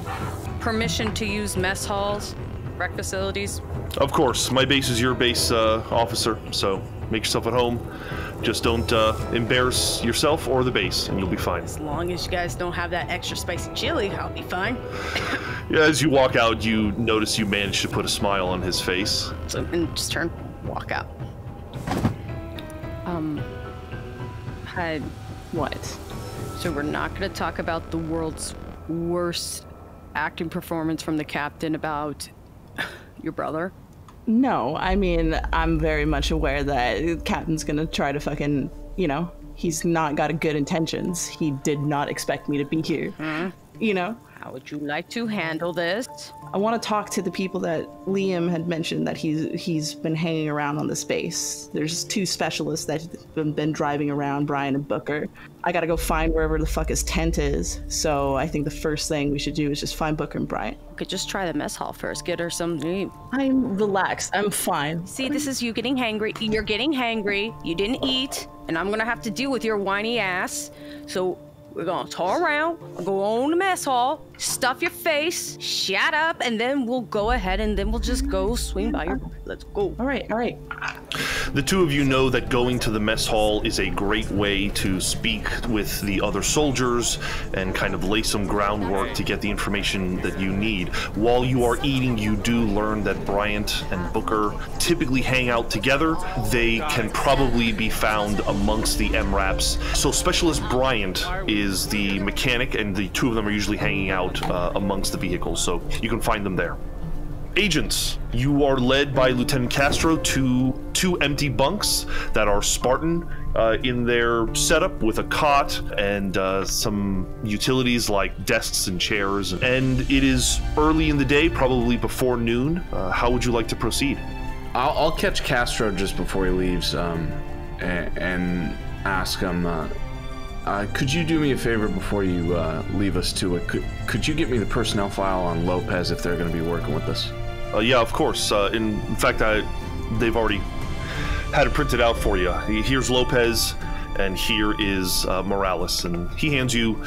D: Permission to use mess halls, rec facilities.
B: Of course, my base is your base, uh, officer, so make yourself at home. Just don't uh, embarrass yourself or the base, and you'll be fine.
D: As long as you guys don't have that extra spicy chili, I'll be fine.
B: Yeah, as you walk out, you notice you managed to put a smile on his face.
D: So, and just turn, walk out. Um, I,
F: What?
D: so we're not going to talk about the world's worst acting performance from the captain about your brother.
F: No, I mean, I'm very much aware that Captain's gonna try to fucking, you know, he's not got good intentions. He did not expect me to be here. Mm-hmm. You know?
D: How would you like to handle this?
F: I want to talk to the people that Liam had mentioned that he's he's been hanging around on the space. There's two specialists that have been driving around, Bryant and Booker. I gotta go find wherever the fuck his tent is. So I think the first thing we should do is just find Booker and Bryant.
D: We could just try the mess hall first. Get her some.
F: I'm relaxed. I'm fine.
D: See, this is you getting hangry. You're getting hangry. You didn't eat, and I'm gonna have to deal with your whiny ass. So we're gonna tour around, go on the mess hall, stuff your face, shut up, and then we'll go ahead and then we'll just go swing by your. Mm-hmm. Let's go.
F: All right, all right.
B: The two of you know that going to the mess hall is a great way to speak with the other soldiers and kind of lay some groundwork to get the information that you need. While you are eating, you do learn that Bryant and Booker typically hang out together. They can probably be found amongst the MRAPs. So Specialist Bryant is the mechanic, and the two of them are usually hanging out uh, amongst the vehicles, so you can find them there. Agents, you are led by Lieutenant Castro to two empty bunks that are Spartan uh, in their setup with a cot and uh, some utilities like desks and chairs. And it is early in the day, probably before noon. Uh, how would you like to proceed?
E: I'll, I'll catch Castro just before he leaves um, and, and ask him. Uh, could you do me a favor before you uh, leave us to it? Could, could you get me the personnel file on Lopez if they're going to be working with us?
B: Uh, yeah, of course. Uh, in, in fact, I, they've already had it printed out for you. Here's Lopez, and here is uh, Morales, and he hands you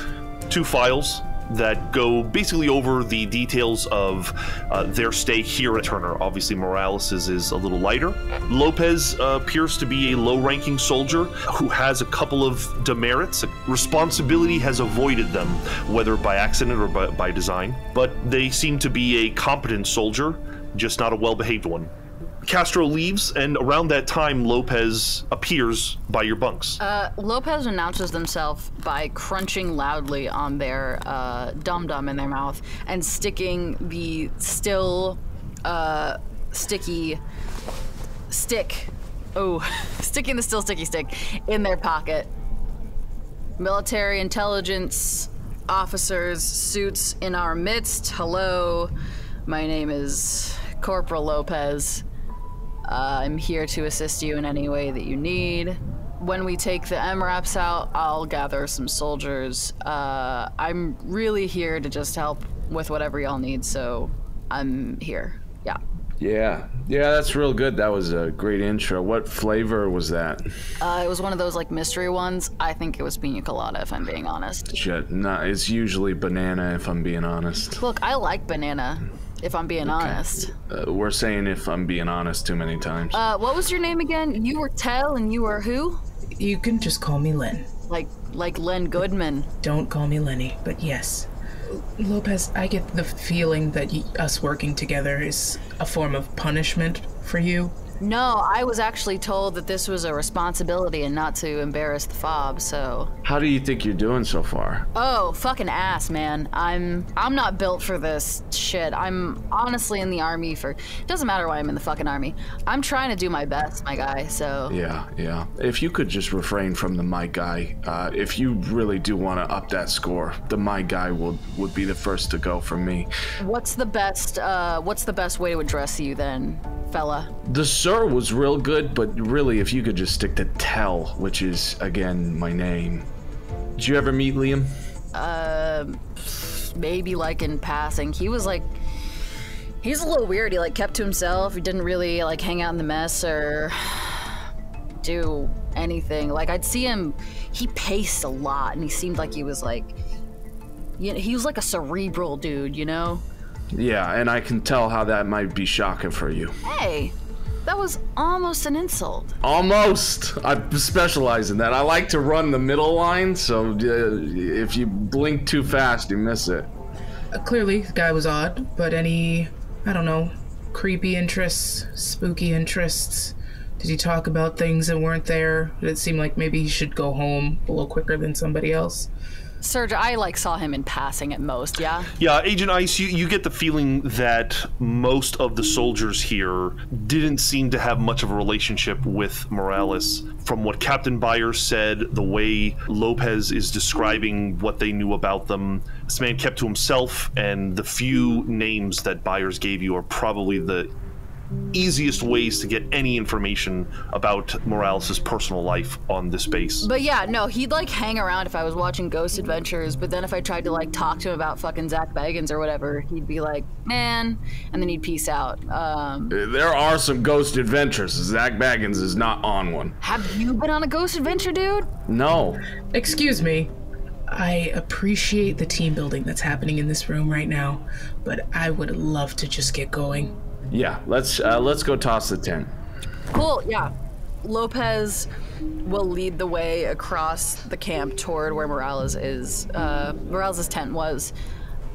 B: two files that go basically over the details of uh, their stay here at Turner. Obviously, Morales is, is a little lighter. Lopez uh, appears to be a low-ranking soldier who has a couple of demerits. Responsibility has avoided them, whether by accident or by, by design. But they seem to be a competent soldier, just not a well-behaved one. Castro leaves, and around that time, Lopez appears by your bunks.
C: Uh, Lopez announces themselves by crunching loudly on their uh, dum dum in their mouth and sticking the still uh, sticky stick. Oh, sticking the still sticky stick in their pocket. Military intelligence officers, suits in our midst. Hello, my name is Corporal Lopez. Uh, I'm here to assist you in any way that you need. When we take the MRAPs out, I'll gather some soldiers. Uh, I'm really here to just help with whatever y'all need, so I'm here. Yeah.
E: Yeah, yeah, that's real good. That was a great intro. What flavor was that?
C: Uh, it was one of those like mystery ones. I think it was pina colada, if I'm being honest.
E: Shit, nah, it's usually banana if I'm being honest.
C: Look, I like banana, if I'm being honest.
E: Uh, we're saying if I'm being honest too many times.
C: Uh, what was your name again? You were Tell, and you were who?
K: You can just call me Len.
C: Like like Len Goodman.
K: Don't call me Lenny, but yes. Lopez, I get the feeling that y- us working together is a form of punishment for you.
C: No, I was actually told that this was a responsibility and not to embarrass the fob, so.
E: How do you think you're doing so far?
C: Oh, fucking ass, man. I'm I'm not built for this shit. I'm honestly in the army for it doesn't matter why I'm in the fucking army. I'm trying to do my best, my guy, so
E: Yeah, yeah. If you could just refrain from the my guy, uh, if you really do want to up that score, the my guy would would be the first to go for me.
C: what's the best uh what's the best way to address you then, fella?
E: The sir was real good, but really, if you could just stick to tell, which is again my name. Did you ever meet Liam?
C: Um maybe like in passing. He was like he's a little weird. He like kept to himself. He didn't really like hang out in the mess or do anything. Like I'd see him he paced a lot and he seemed like he was like you know, he was like a cerebral dude, you know?
E: Yeah, and I can tell how that might be shocking for you.
C: Hey, that was almost an insult.
E: Almost. I specialize in that. I like to run the middle line, so uh, if you blink too fast, you miss it.
K: Uh, clearly, the guy was odd, but any, I don't know, creepy interests, spooky interests? Did he talk about things that weren't there? Did it seem like maybe he should go home a little quicker than somebody else?
C: Serge, I like saw him in passing at most, yeah?
B: Yeah, Agent Ice, you, you get the feeling that most of the soldiers here didn't seem to have much of a relationship with Morales. From what Captain Byers said, the way Lopez is describing what they knew about them, this man kept to himself, and the few names that Byers gave you are probably the easiest ways to get any information about Morales' personal life on this base.
C: But yeah, no, he'd like hang around if I was watching Ghost Adventures, but then if I tried to like talk to him about fucking Zach Bagans or whatever, he'd be like, man, and then he'd peace out. Um,
E: There are some ghost adventures. Zach Bagans is not on one.
C: have you been on a Ghost Adventure, dude?
E: No.
K: Excuse me. I appreciate the team building that's happening in this room right now, but I would love to just get going.
E: Yeah, let's uh, let's go toss the tent.
C: Cool, yeah. Lopez will lead the way across the camp toward where Morales is. Uh, tent was.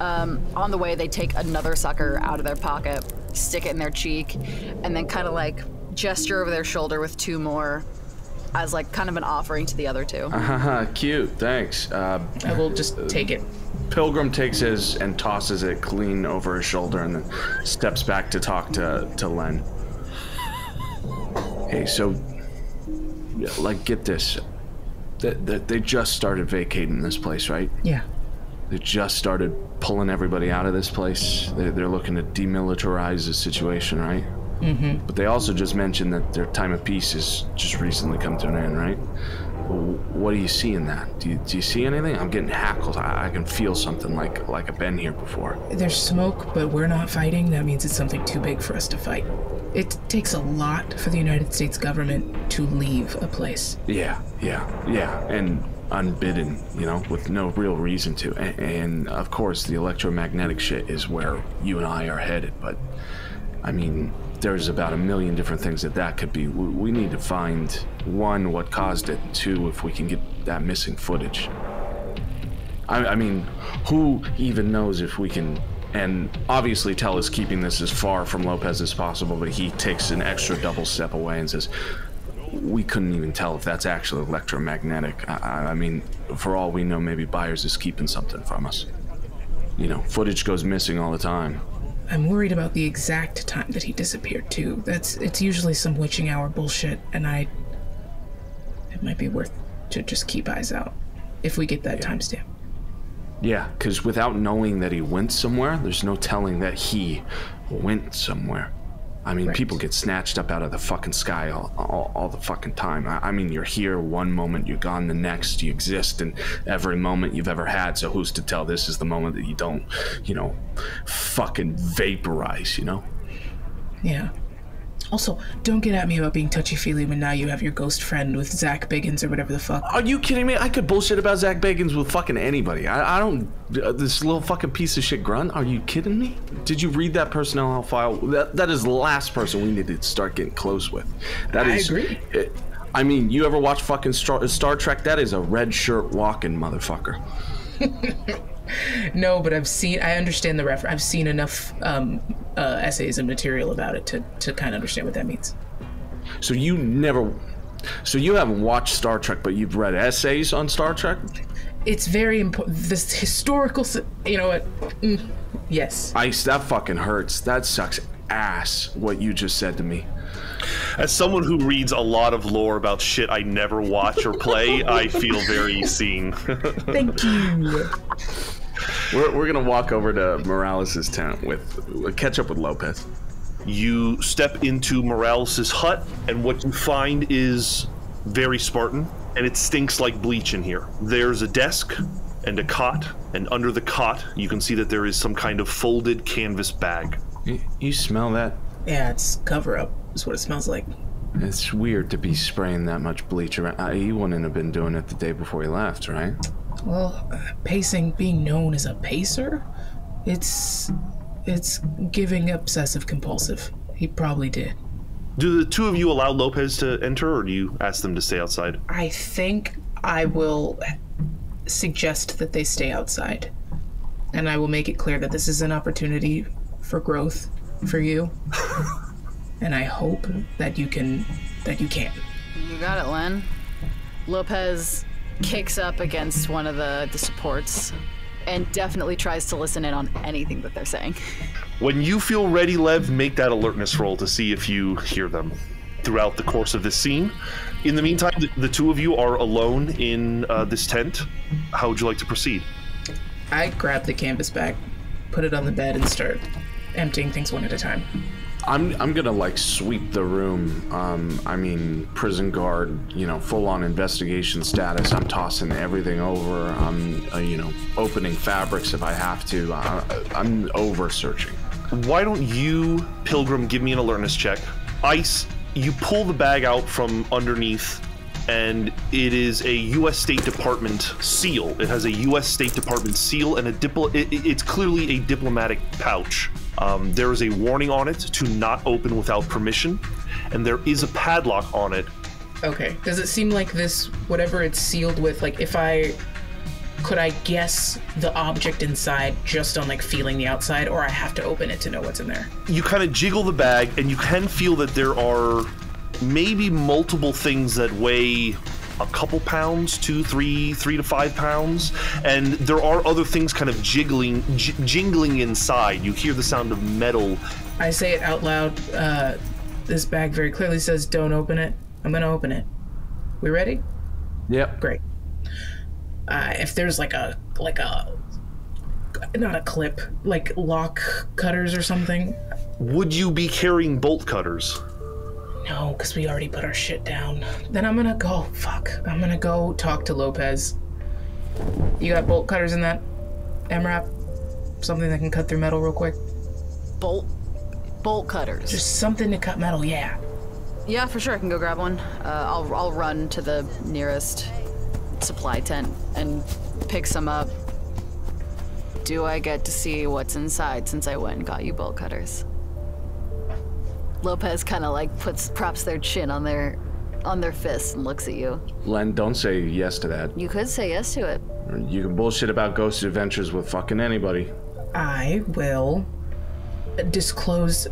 C: Um, on the way, they take another sucker out of their pocket, stick it in their cheek, and then kind of like gesture over their shoulder with two more as like kind of an offering to the other two.
E: Haha, cute. Thanks. Uh,
K: I will just take it.
E: Pilgrim takes his and tosses it clean over his shoulder and then steps back to talk to, to Len. Hey, so, like, get this. They, they, they just started vacating this place, right?
K: Yeah.
E: They just started pulling everybody out of this place. They're, they're looking to demilitarize the situation, right?
K: Mm-hmm.
E: But they also just mentioned that their time of peace has just recently come to an end, right? Well, what do you see in that? Do you, do you see anything? I'm getting hackled. I, I can feel something like like I've been here before.
K: There's smoke, but we're not fighting. That means it's something too big for us to fight. It takes a lot for the United States government to leave a place.
E: Yeah, yeah, yeah, and unbidden, you know, with no real reason to. And, and of course, the electromagnetic shit is where you and I are headed. But I mean, there's about a million different things that that could be. We, need to find one, what caused it. Two, if we can get that missing footage. I, I mean, who even knows if we can And obviously, Tell is keeping this as far from Lopez as possible, but he takes an extra double step away and says, We couldn't even tell if that's actually electromagnetic. I I mean, for all we know, maybe Byers is keeping something from us. You know, footage goes missing all the time.
G: I'm worried about the exact time that he disappeared too. That's it's usually some witching hour bullshit, and I. It might be worth to just keep eyes out if we get that timestamp.
E: Yeah, because without knowing that he went somewhere, there's no telling that he went somewhere. I mean,
G: Right.
E: people get snatched up out of the fucking sky all, all, all the fucking time. I, I mean, you're here one moment, you're gone the next. You exist in every moment you've ever had. So who's to tell this is the moment that you don't, you know, fucking vaporize, you know?
G: Yeah. Also, don't get at me about being touchy feely when now you have your ghost friend with Zach Biggins or whatever the fuck.
E: Are you kidding me? I could bullshit about Zach Bagans with fucking anybody. I, I don't. Uh, this little fucking piece of shit grunt. Are you kidding me? Did you read that personnel file? That that is the last person we need to start getting close with. That
G: I
E: is.
G: agree.
E: it- I mean, you ever watch fucking Star, Star Trek? That is a red shirt walking motherfucker.
G: No, but I've seen. I understand the reference. I've seen enough um, uh, essays and material about it to to kind of understand what that means.
E: So you never. So you haven't watched Star Trek, but you've read essays on Star Trek.
G: It's very important. This historical. You know what? Mm, yes.
E: Ice, that fucking hurts. That sucks ass. What you just said to me.
B: As someone who reads a lot of lore about shit I never watch or play, I feel very seen.
G: Thank you.
E: We're, we're gonna walk over to Morales' tent with catch up with Lopez.
B: You step into Morales' hut, and what you find is very Spartan, and it stinks like bleach in here. There's a desk and a cot, and under the cot, you can see that there is some kind of folded canvas bag.
E: You, you smell that?
G: Yeah, it's cover up. Is what it smells like.
E: It's weird to be spraying that much bleach around. Uh, he wouldn't have been doing it the day before he left, right?
G: Well, uh, pacing, being known as a pacer, it's it's giving obsessive compulsive. He probably did.
B: Do the two of you allow Lopez to enter, or do you ask them to stay outside?
G: I think I will suggest that they stay outside. And I will make it clear that this is an opportunity for growth for you. and I hope that you can that you can.
C: You got it, Len. Lopez kicks up against one of the, the supports and definitely tries to listen in on anything that they're saying.
B: When you feel ready, Lev, make that alertness roll to see if you hear them throughout the course of this scene. In the meantime, the, the two of you are alone in uh, this tent. How would you like to proceed?
G: I grab the canvas bag, put it on the bed, and start emptying things one at a time.
E: I'm I'm gonna like sweep the room. Um, I mean, prison guard, you know, full on investigation status. I'm tossing everything over. I'm, uh, you know, opening fabrics if I have to. I, I'm over searching.
B: Why don't you, Pilgrim, give me an alertness check? Ice, you pull the bag out from underneath, and it is a U.S. State Department seal. It has a U.S. State Department seal and a diplo. It, it- it's clearly a diplomatic pouch. Um, there is a warning on it to not open without permission, and there is a padlock on it.
G: Okay. Does it seem like this, whatever it's sealed with, like if I. Could I guess the object inside just on like feeling the outside, or I have to open it to know what's in there?
B: you kind of jiggle the bag and you can feel that there are maybe multiple things that weigh a couple pounds two three three to five pounds and there are other things kind of jiggling j- jingling inside you hear the sound of metal
G: I say it out loud. Uh, this bag very clearly says, "Don't open it." I'm gonna open it. We ready?
E: Yep.
G: Great. Uh, if there's like a like a not a clip, like lock cutters or something.
B: would you be carrying bolt cutters
G: No, because we already put our shit down. Then I'm gonna go. Fuck. I'm gonna go talk to Lopez. You got bolt cutters in that MRAP? Something that can cut through metal real quick?
C: Bolt bolt cutters.
G: Just something to cut metal, yeah.
C: Yeah, for sure. I can go grab one. Uh, I'll I'll run to the nearest supply tent and pick some up. Do I get to see what's inside since I went and got you bolt cutters? Lopez kind of like puts props their chin on their on their fists and looks at you.
E: Len, don't say yes to that.
C: You could say yes to it.
E: You can bullshit about Ghost Adventures with fucking anybody.
G: I will disclose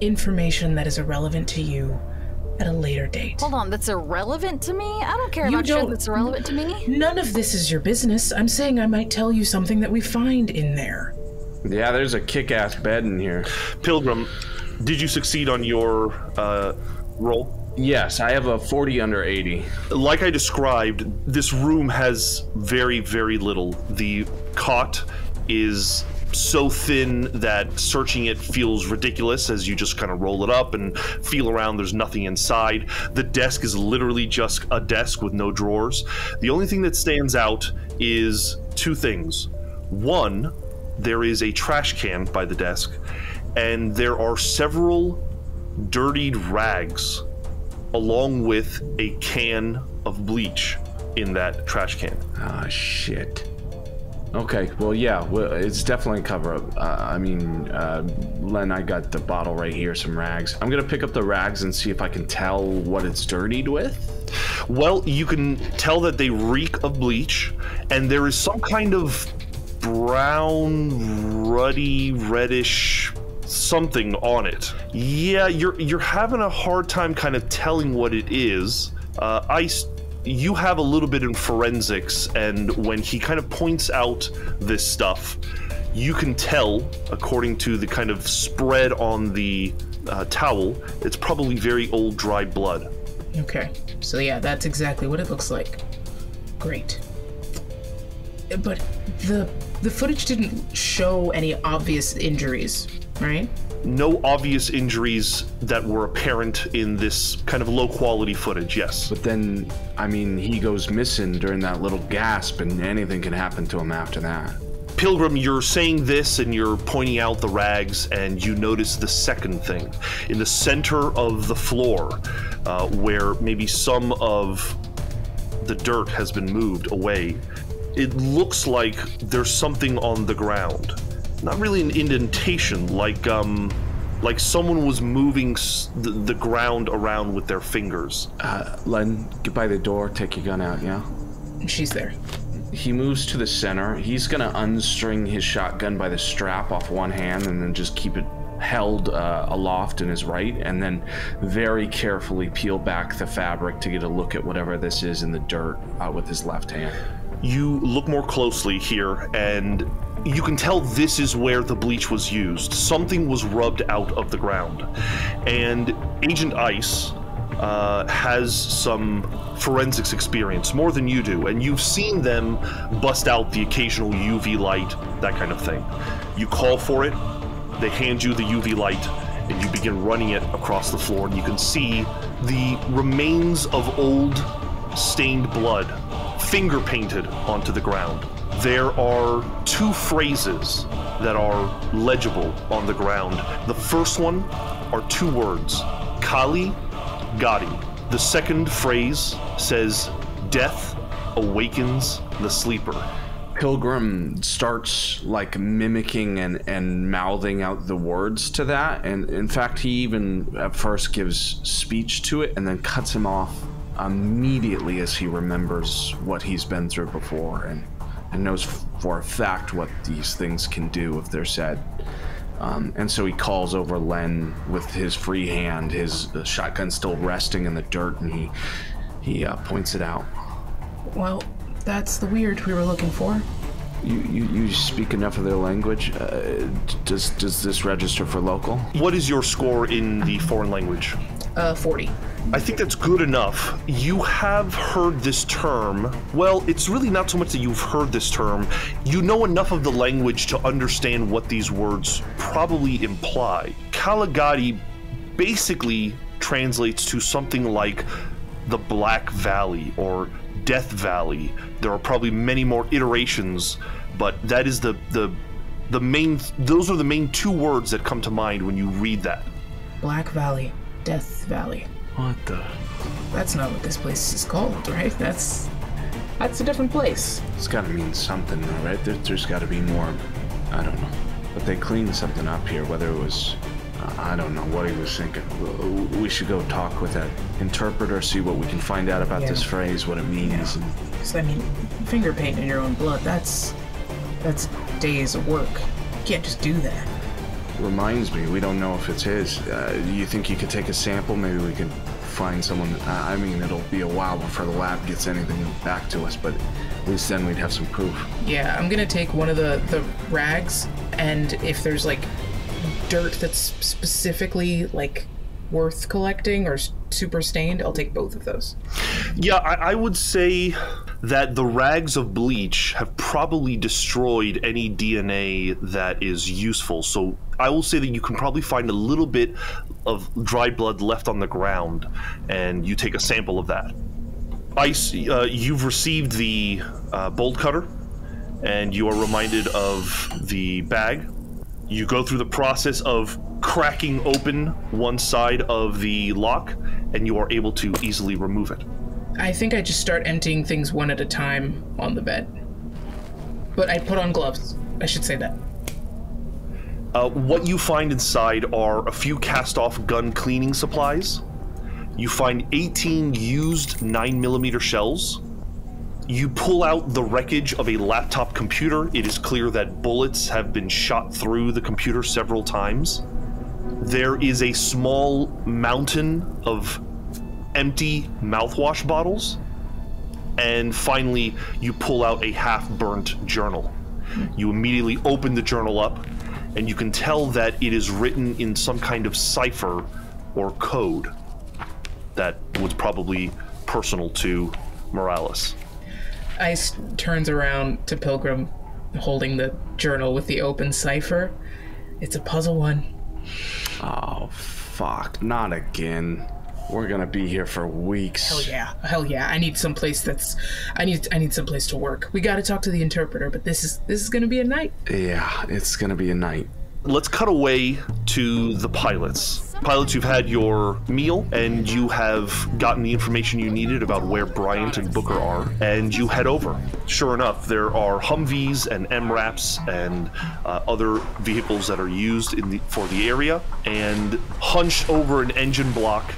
G: information that is irrelevant to you at a later date.
C: Hold on, that's irrelevant to me? I don't care
G: You
C: about shit
G: don't-
C: that's irrelevant to me.
G: None of this is your business. I'm saying I might tell you something that we find in there.
E: Yeah, there's a kick-ass bed in here.
B: Pilgrim, did you succeed on your uh, roll?
E: Yes, I have a 40 under 80.
B: Like I described, this room has very, very little. The cot is so thin that searching it feels ridiculous as you just kind of roll it up and feel around. There's nothing inside. The desk is literally just a desk with no drawers. The only thing that stands out is two things. One, there is a trash can by the desk, and there are several dirtied rags along with a can of bleach in that trash can.
E: Ah, shit. Okay, well, yeah, well, it's definitely a cover up. Uh, I mean, uh, Len, I got the bottle right here, some rags. I'm gonna pick up the rags and see if I can tell what it's dirtied with.
B: Well, you can tell that they reek of bleach, and there is some kind of brown, ruddy, reddish something on it. Yeah, you're you're having a hard time kind of telling what it is. Uh, Ice, you have a little bit in forensics, and when he kind of points out this stuff, you can tell, according to the kind of spread on the uh, towel, it's probably very old, dry blood.
G: Okay. So yeah, that's exactly what it looks like. Great. But the the footage didn't show any obvious injuries, right?
B: no obvious injuries that were apparent in this kind of low quality footage, yes.
E: But then, I mean, he goes missing during that little gasp, and anything can happen to him after that.
B: Pilgrim, you're saying this and you're pointing out the rags, and you notice the second thing. In the center of the floor, uh, where maybe some of the dirt has been moved away, it looks like there's something on the ground. Not really an indentation, like, um, like someone was moving s- the, the ground around with their fingers.
E: Uh, Len, get by the door, take your gun out, yeah?
G: She's there.
E: He moves to the center. He's gonna unstring his shotgun by the strap off one hand and then just keep it held uh, aloft in his right, and then very carefully peel back the fabric to get a look at whatever this is in the dirt uh, with his left hand.
B: You look more closely here, and you can tell this is where the bleach was used. Something was rubbed out of the ground. And Agent Ice uh, has some forensics experience, more than you do, and you've seen them bust out the occasional UV light, that kind of thing. You call for it, they hand you the UV light, and you begin running it across the floor, and you can see the remains of old stained blood finger painted onto the ground. There are two phrases that are legible on the ground. The first one are two words Kali Ghati. The second phrase says, Death awakens the sleeper.
E: Pilgrim starts like mimicking and, and mouthing out the words to that. And in fact, he even at first gives speech to it and then cuts him off immediately as he remembers what he's been through before and, and knows for a fact what these things can do if they're said. Um, and so he calls over Len with his free hand, his uh, shotgun still resting in the dirt, and he he uh, points it out.
G: Well, that's the weird we were looking for.
E: You, you, you speak enough of their language. Uh, does does this register for local?
B: What is your score in the foreign language?
G: Uh, 40.
B: I think that's good enough. You have heard this term. Well, it's really not so much that you've heard this term. You know enough of the language to understand what these words probably imply. Kali Ghati basically translates to something like the Black Valley or Death Valley. There are probably many more iterations, but that is the the the main those are the main two words that come to mind when you read that.
G: Black Valley. Death Valley.
E: What the?
G: That's not what this place is called, right? That's that's a different place.
E: It's got to mean something, though, right? There, there's got to be more. I don't know. But they cleaned something up here. Whether it was, uh, I don't know what he was thinking. We should go talk with that interpreter, see what we can find out about
G: Yeah.
E: this phrase, what it means. And
G: 'Cause, I mean, finger paint in your own blood, that's that's days of work. You can't just do that.
E: Reminds me, we don't know if it's his. Uh, you think you could take a sample? Maybe we could find someone. Uh, I mean, it'll be a while before the lab gets anything back to us, but at least then we'd have some proof.
G: Yeah, I'm gonna take one of the the rags, and if there's like dirt that's specifically like worth collecting or super stained, I'll take both of those.
B: Yeah, I, I would say that the rags of bleach have probably destroyed any DNA that is useful. So I will say that you can probably find a little bit of dried blood left on the ground, and you take a sample of that. Ice, uh, you've received the uh, bolt cutter, and you are reminded of the bag. You go through the process of cracking open one side of the lock, and you are able to easily remove it.
G: I think I just start emptying things one at a time on the bed. But I put on gloves. I should say that.
B: Uh, what you find inside are a few cast off gun cleaning supplies. You find 18 used 9mm shells. You pull out the wreckage of a laptop computer. It is clear that bullets have been shot through the computer several times. There is a small mountain of empty mouthwash bottles. And finally, you pull out a half burnt journal. You immediately open the journal up, and you can tell that it is written in some kind of cipher or code that was probably personal to Morales.
G: Ice turns around to Pilgrim, holding the journal with the open cipher. It's a puzzle one.
E: Oh, fuck. Not again. We're gonna be here for weeks.
G: Hell yeah, hell yeah! I need some place that's, I need, I need some place to work. We got to talk to the interpreter, but this is, this is gonna be a night.
E: Yeah, it's gonna be a night.
B: Let's cut away to the pilots. Pilots, you've had your meal and you have gotten the information you needed about where Bryant and Booker are, and you head over. Sure enough, there are Humvees and MRAPs and uh, other vehicles that are used in the, for the area, and hunched over an engine block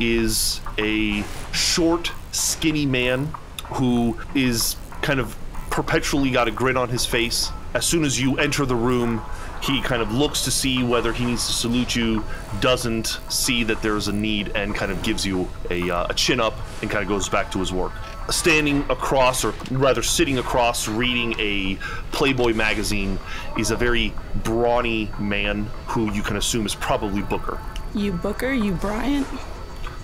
B: is a short, skinny man who is kind of perpetually got a grin on his face. As soon as you enter the room, he kind of looks to see whether he needs to salute you, doesn't see that there's a need, and kind of gives you a, uh, a chin up and kind of goes back to his work. Standing across, or rather sitting across, reading a Playboy magazine, is a very brawny man who you can assume is probably Booker.
F: You Booker, you Bryant?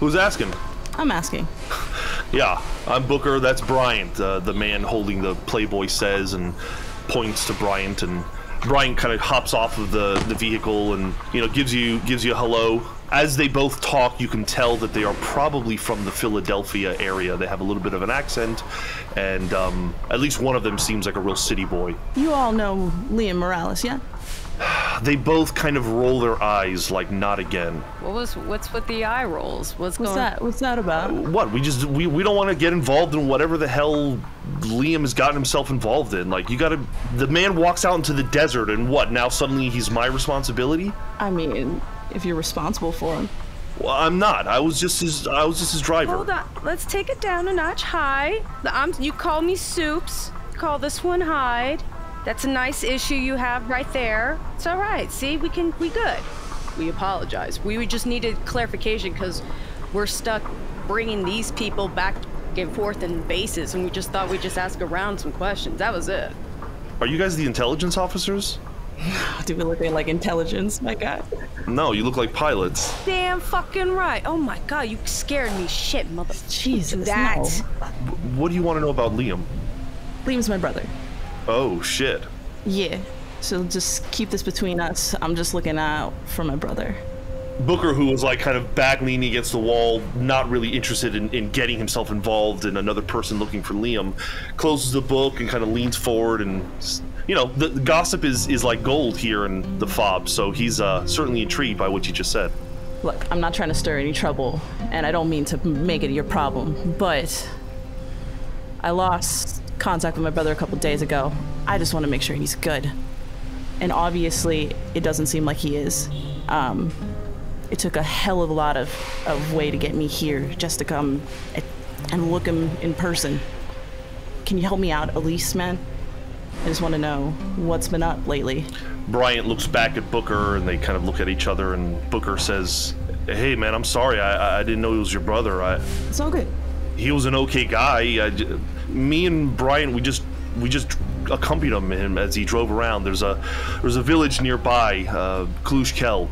B: Who's asking?
F: I'm asking.
B: Yeah, I'm Booker. That's Bryant, uh, the man holding the Playboy says and points to Bryant, and Bryant kind of hops off of the, the vehicle and you know gives you gives you a hello. As they both talk, you can tell that they are probably from the Philadelphia area. They have a little bit of an accent, and um, at least one of them seems like a real city boy.
F: You all know Liam Morales, yeah?
B: They both kind of roll their eyes like not again.
D: What was what's with the eye rolls? What's,
F: What's
D: going?
F: that? What's that about?
B: Uh, what we just we, we don't want to get involved in whatever the hell Liam has gotten himself involved in. Like you got to the man walks out into the desert and what? Now suddenly he's my responsibility?
F: I mean, if you're responsible for him.
B: Well, I'm not. I was just his I was just his driver.
D: Hold on. Let's take it down a notch. Hyde. I'm, you call me Soups. Call this one Hyde. That's a nice issue you have right there. It's all right. See, we can. We good. We apologize. We just needed clarification because we're stuck bringing these people back and forth in bases, and we just thought we'd just ask around some questions. That was it.
B: Are you guys the intelligence officers?
F: Do we look like intelligence, my guy?
B: No, you look like pilots.
D: Damn fucking right. Oh my god, you scared me. Shit, mother.
F: Jesus,
D: That.
F: no.
B: What do you want to know about Liam?
F: Liam's my brother.
B: Oh shit.
F: Yeah. So just keep this between us. I'm just looking out for my brother.
B: Booker, who was like kind of back leaning against the wall, not really interested in, in getting himself involved in another person looking for Liam, closes the book and kind of leans forward and, you know, the, the gossip is, is like gold here in the fob, so he's uh, certainly intrigued by what you just said.
F: Look, I'm not trying to stir any trouble, and I don't mean to make it your problem, but I lost contact with my brother a couple days ago. I just want to make sure he's good. And obviously, it doesn't seem like he is. Um, it took a hell of a lot of, of way to get me here just to come and- and look him in person. Can you help me out, Elise, man? I just want to know what's been up lately.
B: Bryant looks back at Booker and they kind of look at each other and Booker says, Hey man, I'm sorry. I, I didn't know he was your brother. I,
F: It's all good.
B: He was an okay guy. I me and Bryant, we just we just accompanied him, him as he drove around. There's a there's a village nearby, uh, Klushkel.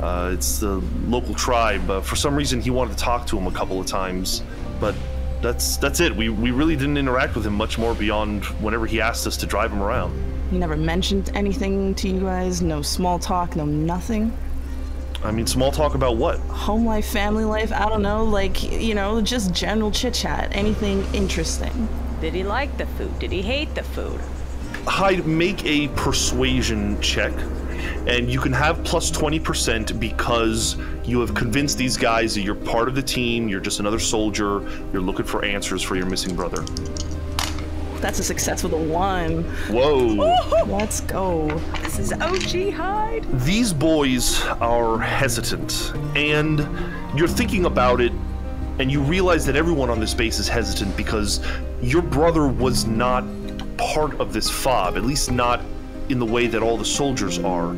B: Uh, it's the local tribe. Uh, for some reason, he wanted to talk to him a couple of times, but that's that's it. We we really didn't interact with him much more beyond whenever he asked us to drive him around.
F: He never mentioned anything to you guys. No small talk. No nothing.
B: I mean, small talk about what?
F: Home life, family life. I don't know. Like you know, just general chit chat. Anything interesting.
D: Did he like the food? Did he hate the food?
B: Hyde, make a persuasion check, and you can have plus 20% because you have convinced these guys that you're part of the team, you're just another soldier, you're looking for answers for your missing brother.
F: That's a success with a one.
B: Whoa.
F: Let's go.
D: This is OG Hyde.
B: These boys are hesitant, and you're thinking about it, and you realize that everyone on this base is hesitant because your brother was not part of this fob, at least not in the way that all the soldiers are.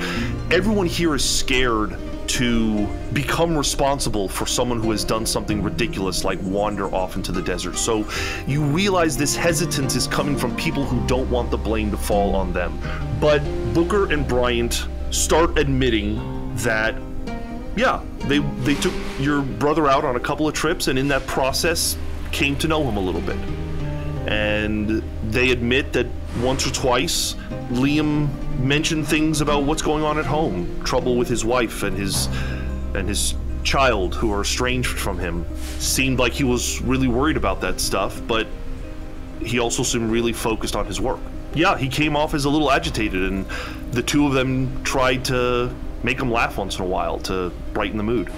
B: Everyone here is scared to become responsible for someone who has done something ridiculous like wander off into the desert. So you realize this hesitance is coming from people who don't want the blame to fall on them. But Booker and Bryant start admitting that yeah, they they took your brother out on a couple of trips and in that process came to know him a little bit. And they admit that once or twice Liam mentioned things about what's going on at home, trouble with his wife and his and his child who are estranged from him. Seemed like he was really worried about that stuff, but he also seemed really focused on his work. Yeah, he came off as a little agitated and the two of them tried to make him laugh once in a while to brighten the mood.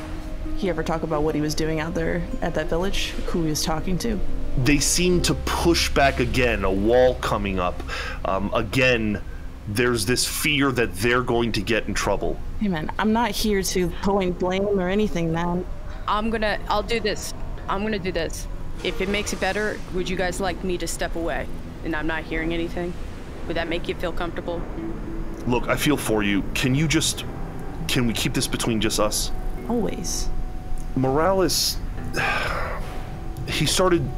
F: He ever talk about what he was doing out there at that village? Who he was talking to?
B: They seem to push back again, a wall coming up. Um, again, there's this fear that they're going to get in trouble.
F: Hey man, I'm not here to point blame or anything, man.
D: I'm gonna. I'll do this. I'm gonna do this. If it makes it better, would you guys like me to step away? And I'm not hearing anything. Would that make you feel comfortable?
B: Look, I feel for you. Can you just. Can we keep this between just us?
F: Always.
B: Morales. He started.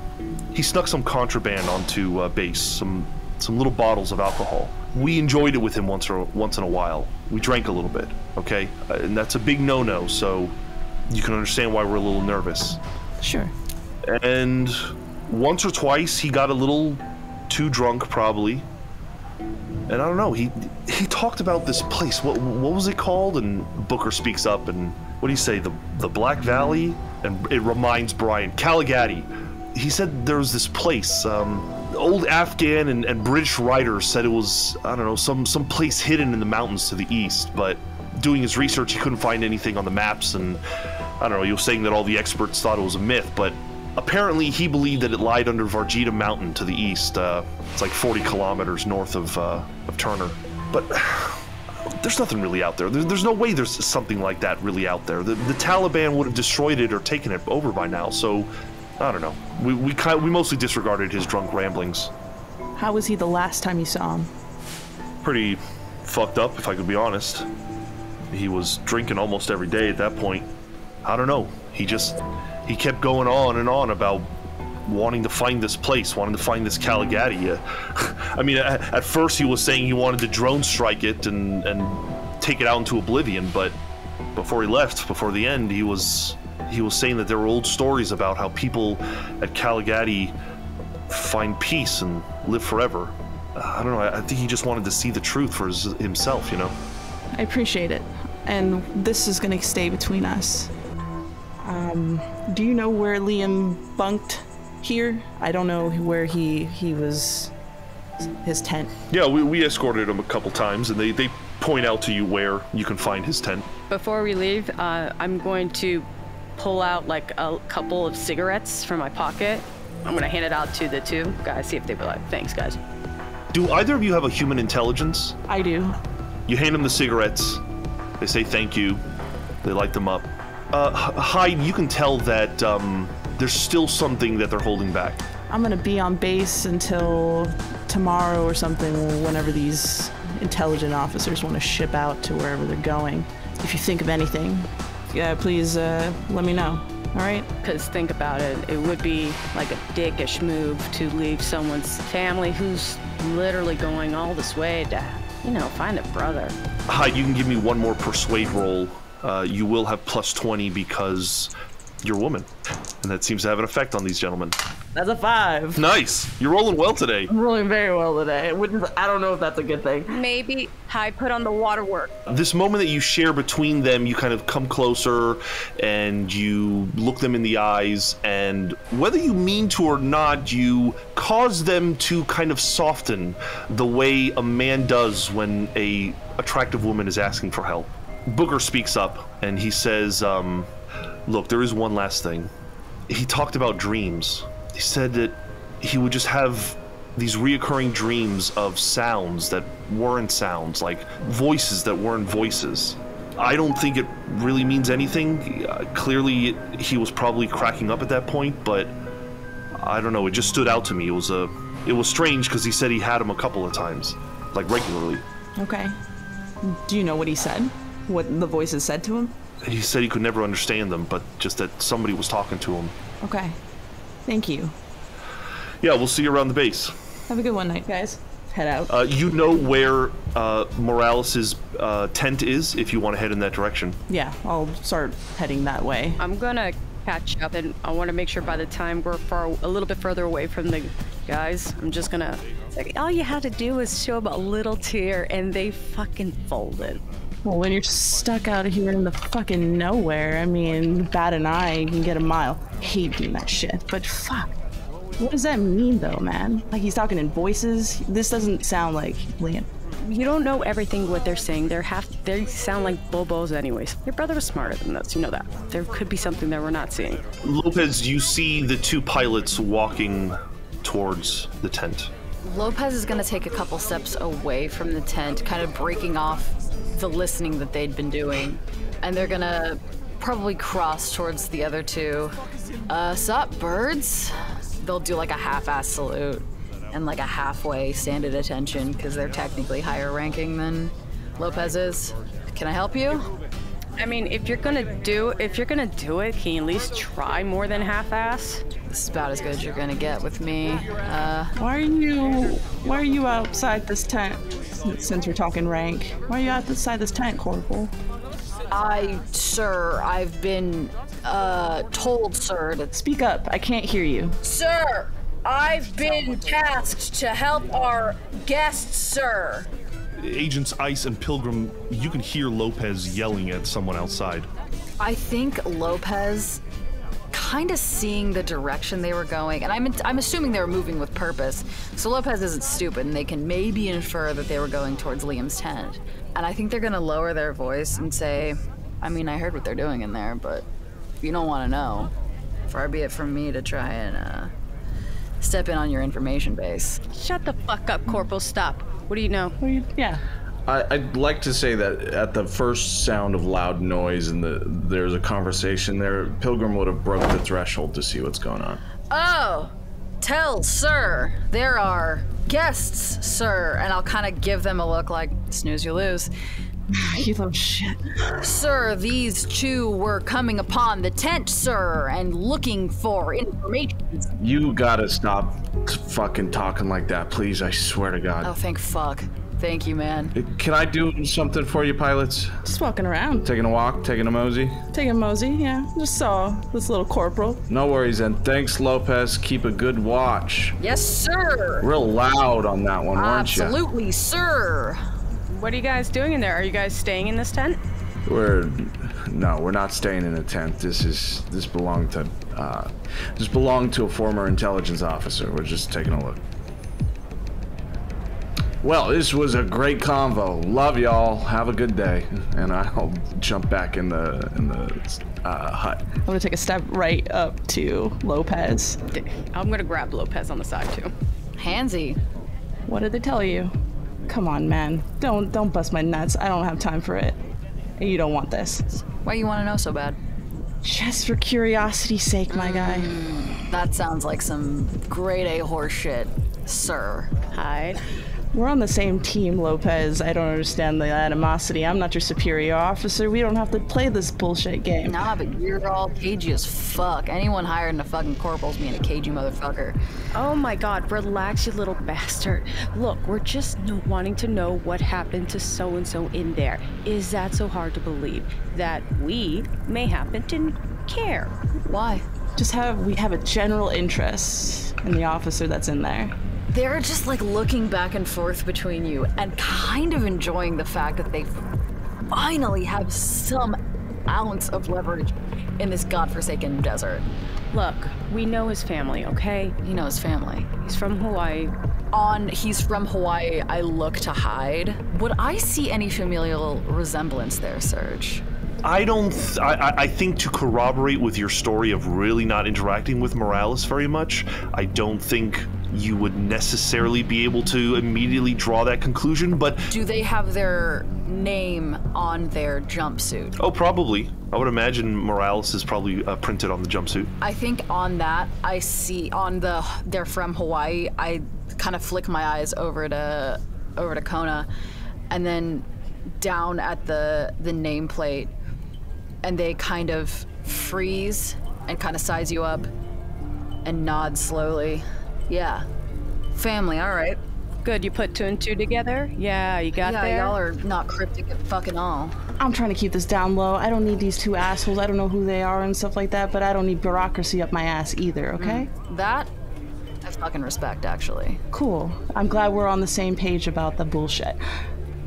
B: He snuck some contraband onto uh, base, some some little bottles of alcohol. We enjoyed it with him once or once in a while. We drank a little bit, okay, uh, and that's a big no-no. So you can understand why we're a little nervous.
F: Sure.
B: And once or twice he got a little too drunk, probably. And I don't know. He he talked about this place. What what was it called? And Booker speaks up and what do you say? The the Black Valley. And it reminds Bryant Kali Ghati. He said there was this place. Um, old Afghan and, and British writers said it was I don't know some some place hidden in the mountains to the east. But doing his research, he couldn't find anything on the maps. And I don't know. He was saying that all the experts thought it was a myth, but apparently he believed that it lied under Vargita Mountain to the east. Uh, it's like 40 kilometers north of uh, of Turner. But there's nothing really out there. there. There's no way there's something like that really out there. The, the Taliban would have destroyed it or taken it over by now. So I don't know. We we kind we mostly disregarded his drunk ramblings.
F: How was he the last time you saw him?
B: Pretty fucked up, if I could be honest. He was drinking almost every day at that point. I don't know. He just he kept going on and on about wanting to find this place, wanting to find this Kali Ghati. Uh, I mean, at, at, first he was saying he wanted to drone strike it and and take it out into oblivion, but before he left, before the end, he was he was saying that there were old stories about how people at Kali Ghati find peace and live forever. I don't know. I, I, think he just wanted to see the truth for his, himself, you know.
F: I appreciate it, and this is gonna stay between us. Um, do you know where Liam bunked here? I don't know where he he was. His tent.
B: Yeah, we, we escorted him a couple times, and they they point out to you where you can find his tent.
D: Before we leave, uh, I'm going to pull out like a couple of cigarettes from my pocket. I'm gonna hand it out to the two guys, see if they be like, thanks, guys.
B: Do either of you have a human intelligence?
F: I do.
B: You hand them the cigarettes. They say thank you. They light them up. Uh, Hyde, you can tell that um, there's still something that they're holding back.
F: I'm gonna be on base until tomorrow or something, whenever these intelligent officers want to ship out to wherever they're going. If you think of anything, yeah, please uh, let me know. All right?
D: Because think about it, it would be like a dickish move to leave someone's family who's literally going all this way to, you know, find a brother.
B: Hi, you can give me one more persuade roll. Uh, you will have plus 20 because you're a woman. And that seems to have an effect on these gentlemen.
F: That's a five.
B: Nice. You're rolling well today.
F: I'm rolling very well today. I wouldn't. I don't know if that's a good thing.
D: Maybe I put on the waterwork.
B: This moment that you share between them, you kind of come closer and you look them in the eyes, and whether you mean to or not, you cause them to kind of soften the way a man does when a attractive woman is asking for help. Booker speaks up and he says, um, Look, there is one last thing. He talked about dreams. He said that he would just have these reoccurring dreams of sounds that weren't sounds, like voices that weren't voices. I don't think it really means anything. Uh, clearly, he was probably cracking up at that point, but I don't know. It just stood out to me. It was a, it was strange because he said he had them a couple of times, like regularly.
F: Okay. Do you know what he said? What the voices said to him?
B: He said he could never understand them, but just that somebody was talking to him.
F: Okay. Thank you.
B: Yeah, we'll see you around the base.
F: Have a good one night, guys. Head out.
B: Uh, you know where uh, Morales' uh, tent is if you want to head in that direction.
F: yeah, I'll start heading that way.
D: I'm gonna catch up, and I want to make sure by the time we're far, a little bit further away from the guys, I'm just gonna. It's like all you had to do was show them a little tear, and they fucking folded.
F: Well, when you're stuck out of here in the fucking nowhere, I mean, Bat and I can get a mile. Hate doing that shit, but fuck. What does that mean, though, man? Like he's talking in voices. This doesn't sound like Liam.
D: You don't know everything what they're saying. They're half. They sound like bobos, anyways. Your brother was smarter than this. You know that. There could be something that we're not seeing.
B: Lopez, you see the two pilots walking towards the tent.
C: Lopez is gonna take a couple steps away from the tent, kind of breaking off the listening that they'd been doing. And they're gonna probably cross towards the other two. Uh, sup, birds? They'll do like a half-ass salute and like a halfway stand at attention because they're technically higher ranking than Lopez is. Can I help you?
D: I mean, if you're gonna do, if you're gonna do it, can you at least try more than half-ass?
C: This is about as good as you're gonna get with me. Uh,
F: Why are you? Why are you outside this tent? Since we're talking rank, why are you outside this tent, Corporal?
C: I, sir, I've been, uh, told, sir, to.
F: Speak up. I can't hear you.
C: Sir, I've been tasked to help our guests, sir.
B: Agents Ice and Pilgrim, you can hear Lopez yelling at someone outside.
C: I think Lopez kind of seeing the direction they were going, and I'm, I'm assuming they were moving with purpose. So Lopez isn't stupid, and they can maybe infer that they were going towards Liam's tent. And I think they're gonna lower their voice and say, I mean, I heard what they're doing in there, but you don't want to know, far be it from me to try and uh, step in on your information base.
D: Shut the fuck up, Corporal. Stop. What do you know?
F: What are you? Yeah.
E: I, I'd like to say that at the first sound of loud noise and the there's a conversation there, Pilgrim would have broke the threshold to see what's going on.
C: Oh, tell, sir, there are guests, sir. And I'll kind of give them a look like, snooze, you lose.
F: You little shit.
C: Sir, these two were coming upon the tent, sir, and looking for information.
E: You gotta stop fucking talking like that, please. I swear to God.
C: Oh,
E: God.
C: thank fuck. Thank you, man.
E: Can I do something for you, pilots?
F: Just walking around,
E: Taking a walk, taking a mosey?
F: taking a mosey. Yeah, just saw this little corporal.
E: No worries, and thanks, Lopez. Keep a good watch.
C: Yes, sir.
E: Real loud on that one, weren't you?
C: Absolutely, sir.
D: What are you guys doing in there? Are you guys staying in this tent?
E: We're no, we're not staying in a tent. This is this belonged to uh, this belonged to a former intelligence officer. We're just taking a look. Well, this was a great convo. Love y'all. Have a good day. And I'll jump back in the in the uh, hut.
F: I'm gonna take a step right up to Lopez.
D: I'm gonna grab Lopez on the side too.
C: Handsy.
F: What did they tell you? Come on, man. Don't don't bust my nuts. I don't have time for it. And you don't want this.
C: Why you want to know so bad?
F: Just for curiosity's sake, my guy.
C: That sounds like some grade A horse shit, sir.
D: Hyde.
F: We're on the same team, Lopez. I don't understand the animosity. I'm not your superior officer. We don't have to play this bullshit game.
C: Nah, but you're all cagey as fuck. Anyone higher than a fucking corporal's being a cagey motherfucker.
D: Oh my god, relax, you little bastard. Look, we're just wanting to know what happened to so and so in there. Is that so hard to believe? That we may happen to care?
C: Why?
F: Just have we have a general interest in the officer that's in there.
C: They're just like looking back and forth between you and kind of enjoying the fact that they finally have some ounce of leverage in this godforsaken desert.
D: Look, we know his family, okay?
C: You know his family.
D: He's from Hawaii.
C: On he's from Hawaii, I look to Hyde. Would I see any familial resemblance there, Serge?
B: I don't. Th- I, I- I think to corroborate with your story of really not interacting with Morales very much, I don't think you would necessarily be able to immediately draw that conclusion. But
C: Do they have their name on their jumpsuit?
B: oh, probably. I would imagine Morales is probably uh, printed on the jumpsuit.
C: I think on that I see on the they're from Hawaii. I kind of flick my eyes over to over to Kona, and then down at the the nameplate, and they kind of freeze and kind of size you up, and nod slowly. Yeah, family. All right.
D: Good, you put two and two together? Yeah, you got
C: yeah,
D: there?
C: y'all are not cryptic at fucking all.
F: I'm trying to keep this down low. I don't need these two assholes. I don't know who they are and stuff like that, but I don't need bureaucracy up my ass either, mm. okay?
C: That I fucking respect, actually.
F: Cool. I'm glad we're on the same page about the bullshit.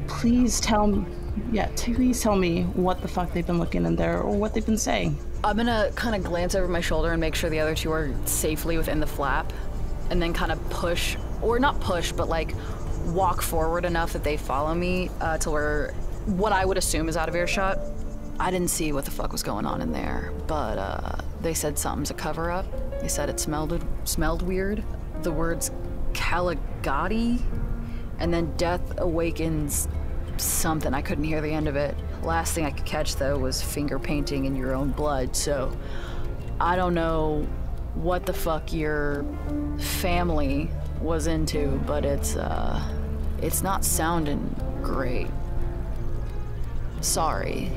F: Please tell me, yeah, please tell me what the fuck they've been looking in there or what they've been saying.
C: I'm gonna kind of glance over my shoulder and make sure the other two are safely within the flap, and then kind of push, or not push, but like walk forward enough that they follow me uh, to where what I would assume is out of earshot. I didn't see what the fuck was going on in there, but uh, they said something's a cover up. They said it smelled smelled weird. The words Kali Ghati, and then death awakens something. I couldn't hear the end of it. Last thing I could catch though was finger painting in your own blood. So I don't know what the fuck your family was into, but it's uh it's not sounding great. Sorry.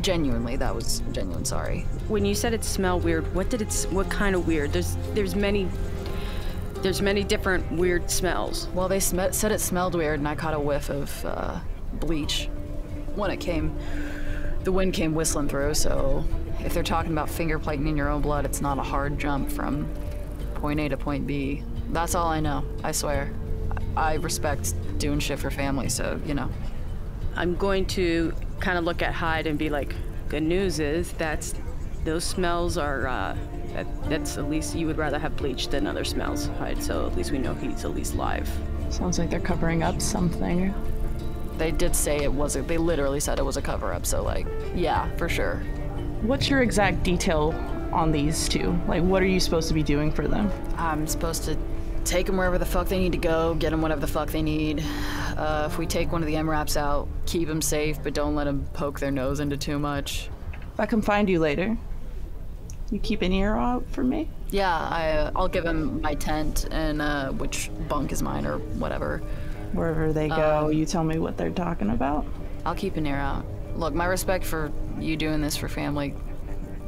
C: Genuinely, that was genuine sorry.
D: When you said it smelled weird, what did it? What kind of weird? There's there's many there's many different weird smells.
C: Well, they sm- said it smelled weird, and I caught a whiff of uh, bleach when it came. The wind came whistling through, so if they're talking about finger plating in your own blood, it's not a hard jump from point A to point B. That's all I know, I swear. I I respect doing shit for family, so, you know.
D: I'm going to kind of look at Hyde and be like, good news is that's those smells are uh, that, that's at least you would rather have bleach than other smells, Hyde. So at least we know he's at least live.
F: Sounds like they're covering up something.
C: They did say it was a, they literally said it was a cover up, so, like, yeah, for sure.
F: What's your exact detail on these two? Like, what are you supposed to be doing for them?
C: I'm supposed to take them wherever the fuck they need to go, get them whatever the fuck they need. Uh, if we take one of the MRAPs out, keep them safe, but don't let them poke their nose into too much.
F: If I can find you later, you keep an ear out for me?
C: Yeah, I, uh, I'll give him my tent and uh, which bunk is mine or whatever.
F: Wherever they go, you tell me what they're talking about.
C: I'll keep an ear out. Look, my respect for you doing this for family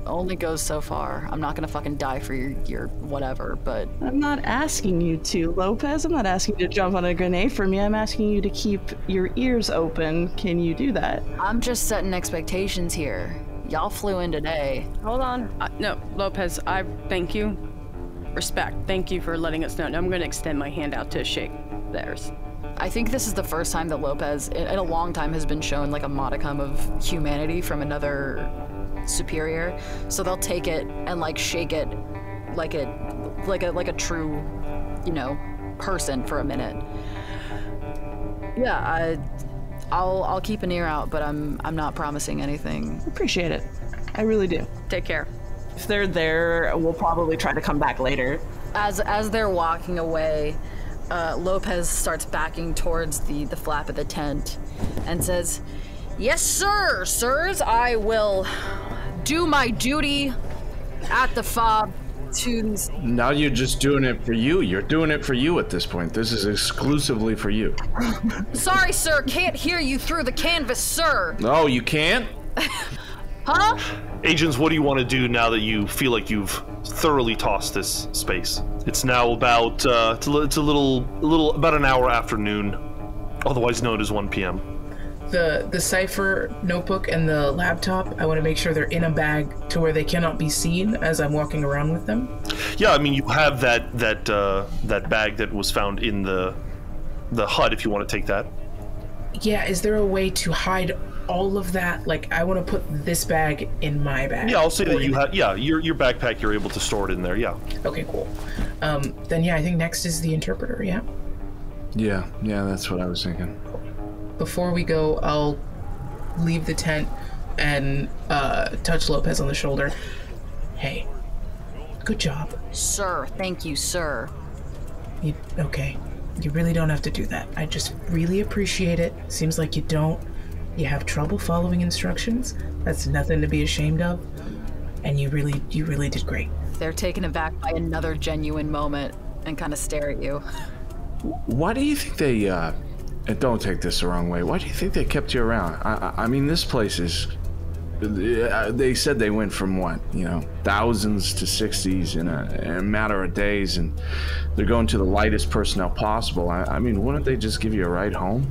C: only goes so far. I'm not gonna fucking die for your, your whatever, but
F: I'm not asking you to, Lopez. I'm not asking you to jump on a grenade for me. I'm asking you to keep your ears open. Can you do that?
C: I'm just setting expectations here. Y'all flew in today.
D: Hold on. Uh, no, Lopez, I thank you. Respect. Thank you for letting us know. Now I'm going to extend my hand out to shake theirs.
C: I think this is the first time that Lopez, in in a long time, has been shown like a modicum of humanity from another superior. So they'll take it and like shake it, like it, like a like a true, you know, person for a minute. Yeah, I, I'll I'll keep an ear out, but I'm I'm not promising anything.
F: Appreciate it. I really do.
D: Take care.
F: If they're there, we'll probably try to come back later.
C: As as they're walking away, uh, Lopez starts backing towards the the flap of the tent, and says, "Yes, sir, sirs, I will do my duty at the fob to these.
E: Now you're just doing it for you. You're doing it for you at this point. This is exclusively for you.
C: Sorry, sir, can't hear you through the canvas, sir.
E: No, you can't?
C: Huh?
B: Agents, what do you want to do now that you feel like you've thoroughly tossed this space? It's now about uh, it's, a, it's a little a little about an hour after noon, otherwise known as 1 p.m.
G: The the cipher notebook and the laptop, I want to make sure they're in a bag to where they cannot be seen as I'm walking around with them.
B: Yeah, I mean you have that that uh, that bag that was found in the the hut if you want to take that.
G: Yeah, is there a way to hide all of that? Like, I want to put this bag in my bag.
B: Yeah, I'll say that you have yeah your your backpack you're able to store it in there. Yeah.
G: Okay, cool. Um, then yeah, I think next is the interpreter. Yeah.
E: Yeah, yeah, that's what I was thinking.
G: Before we go, I'll leave the tent and uh, touch Lopez on the shoulder. Hey, good job.
C: Sir, thank you, sir.
G: You, okay, you really don't have to do that. I just really appreciate it. Seems like you don't. You have trouble following instructions. That's nothing to be ashamed of. And you really, you really did great.
C: They're taken aback by another genuine moment and kind of stare at you.
E: Why do you think they, uh, and don't take this the wrong way, why do you think they kept you around? I, I, I mean, this place is, uh, they said they went from what, you know, thousands to 60s in a, in a matter of days, and they're going to the lightest personnel possible. I, I mean, wouldn't they just give you a ride home?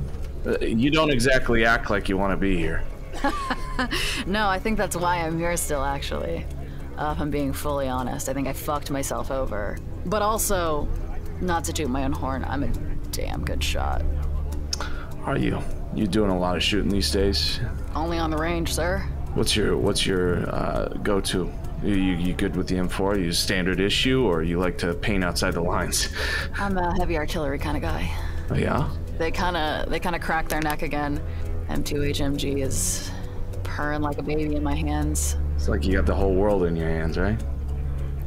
E: Uh, you don't exactly act like you want to be here.
C: No, I think that's why I'm here still, actually. Uh, if I'm being fully honest, I think I fucked myself over. But also, not to toot my own horn, I'm a damn good shot.
E: Are you? You doing a lot of shooting these days?
C: Only on the range, sir.
E: What's your What's your uh, go-to? You, you you good with the M4? You standard issue, or you like to paint outside the lines?
C: I'm a heavy artillery kind of guy.
E: Oh, yeah.
C: They kind of they kind of crack their neck again. M2 HMG is purring like a baby in my hands.
E: It's like you got the whole world in your hands, right?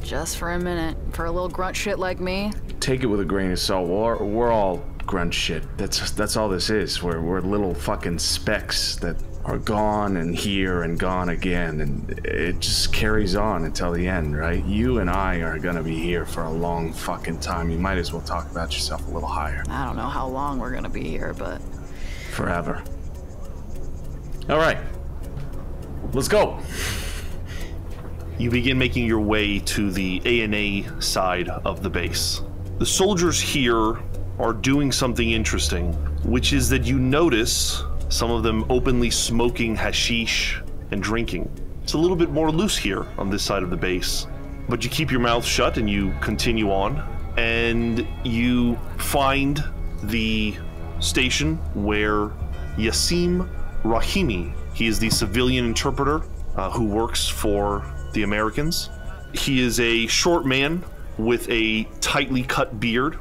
C: Just for a minute. For a little grunt shit like me,
E: Take it with a grain of salt. We're, we're all grunt shit. That's that's all this is. We're we're little fucking specks that are gone and here and gone again, and it just carries on until the end, right? You and I are gonna be here for a long fucking time. You might as well talk about yourself a little higher.
C: I don't know how long we're gonna be here, but
E: Forever. All right. Let's go.
B: You begin making your way to the A&A side of the base. The soldiers here are doing something interesting, which is that you notice some of them openly smoking hashish and drinking. It's a little bit more loose here on this side of the base, but you keep your mouth shut and you continue on, and you find the station where Yassim Rahimi, he is the civilian interpreter uh, who works for the Americans. He is a short man with a tightly cut beard,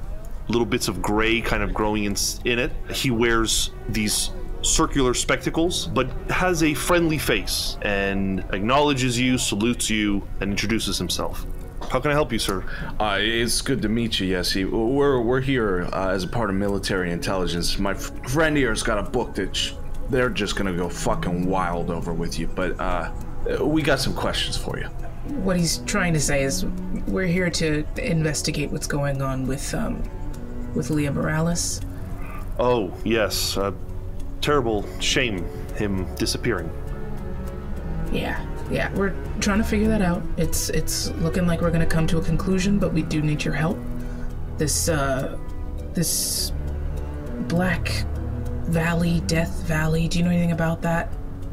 B: little bits of gray kind of growing in, in it. He wears these circular spectacles, but has a friendly face and acknowledges you, salutes you, and introduces himself. How can I help you, sir?
E: Uh, it's good to meet you, Yessi. We're we're here uh, as a part of military intelligence. My f- friend here's got a book that sh- they're just gonna go fucking wild over with you. But uh, we got some questions for you.
G: What he's trying to say is, we're here to investigate what's going on with um, with Leah Morales.
B: Oh, yes. Uh, terrible shame him disappearing.
G: Yeah, yeah, we're trying to figure that out. It's it's looking like we're gonna come to a conclusion, but we do need your help. This uh, this Black Valley, Death Valley. Do you know anything about that?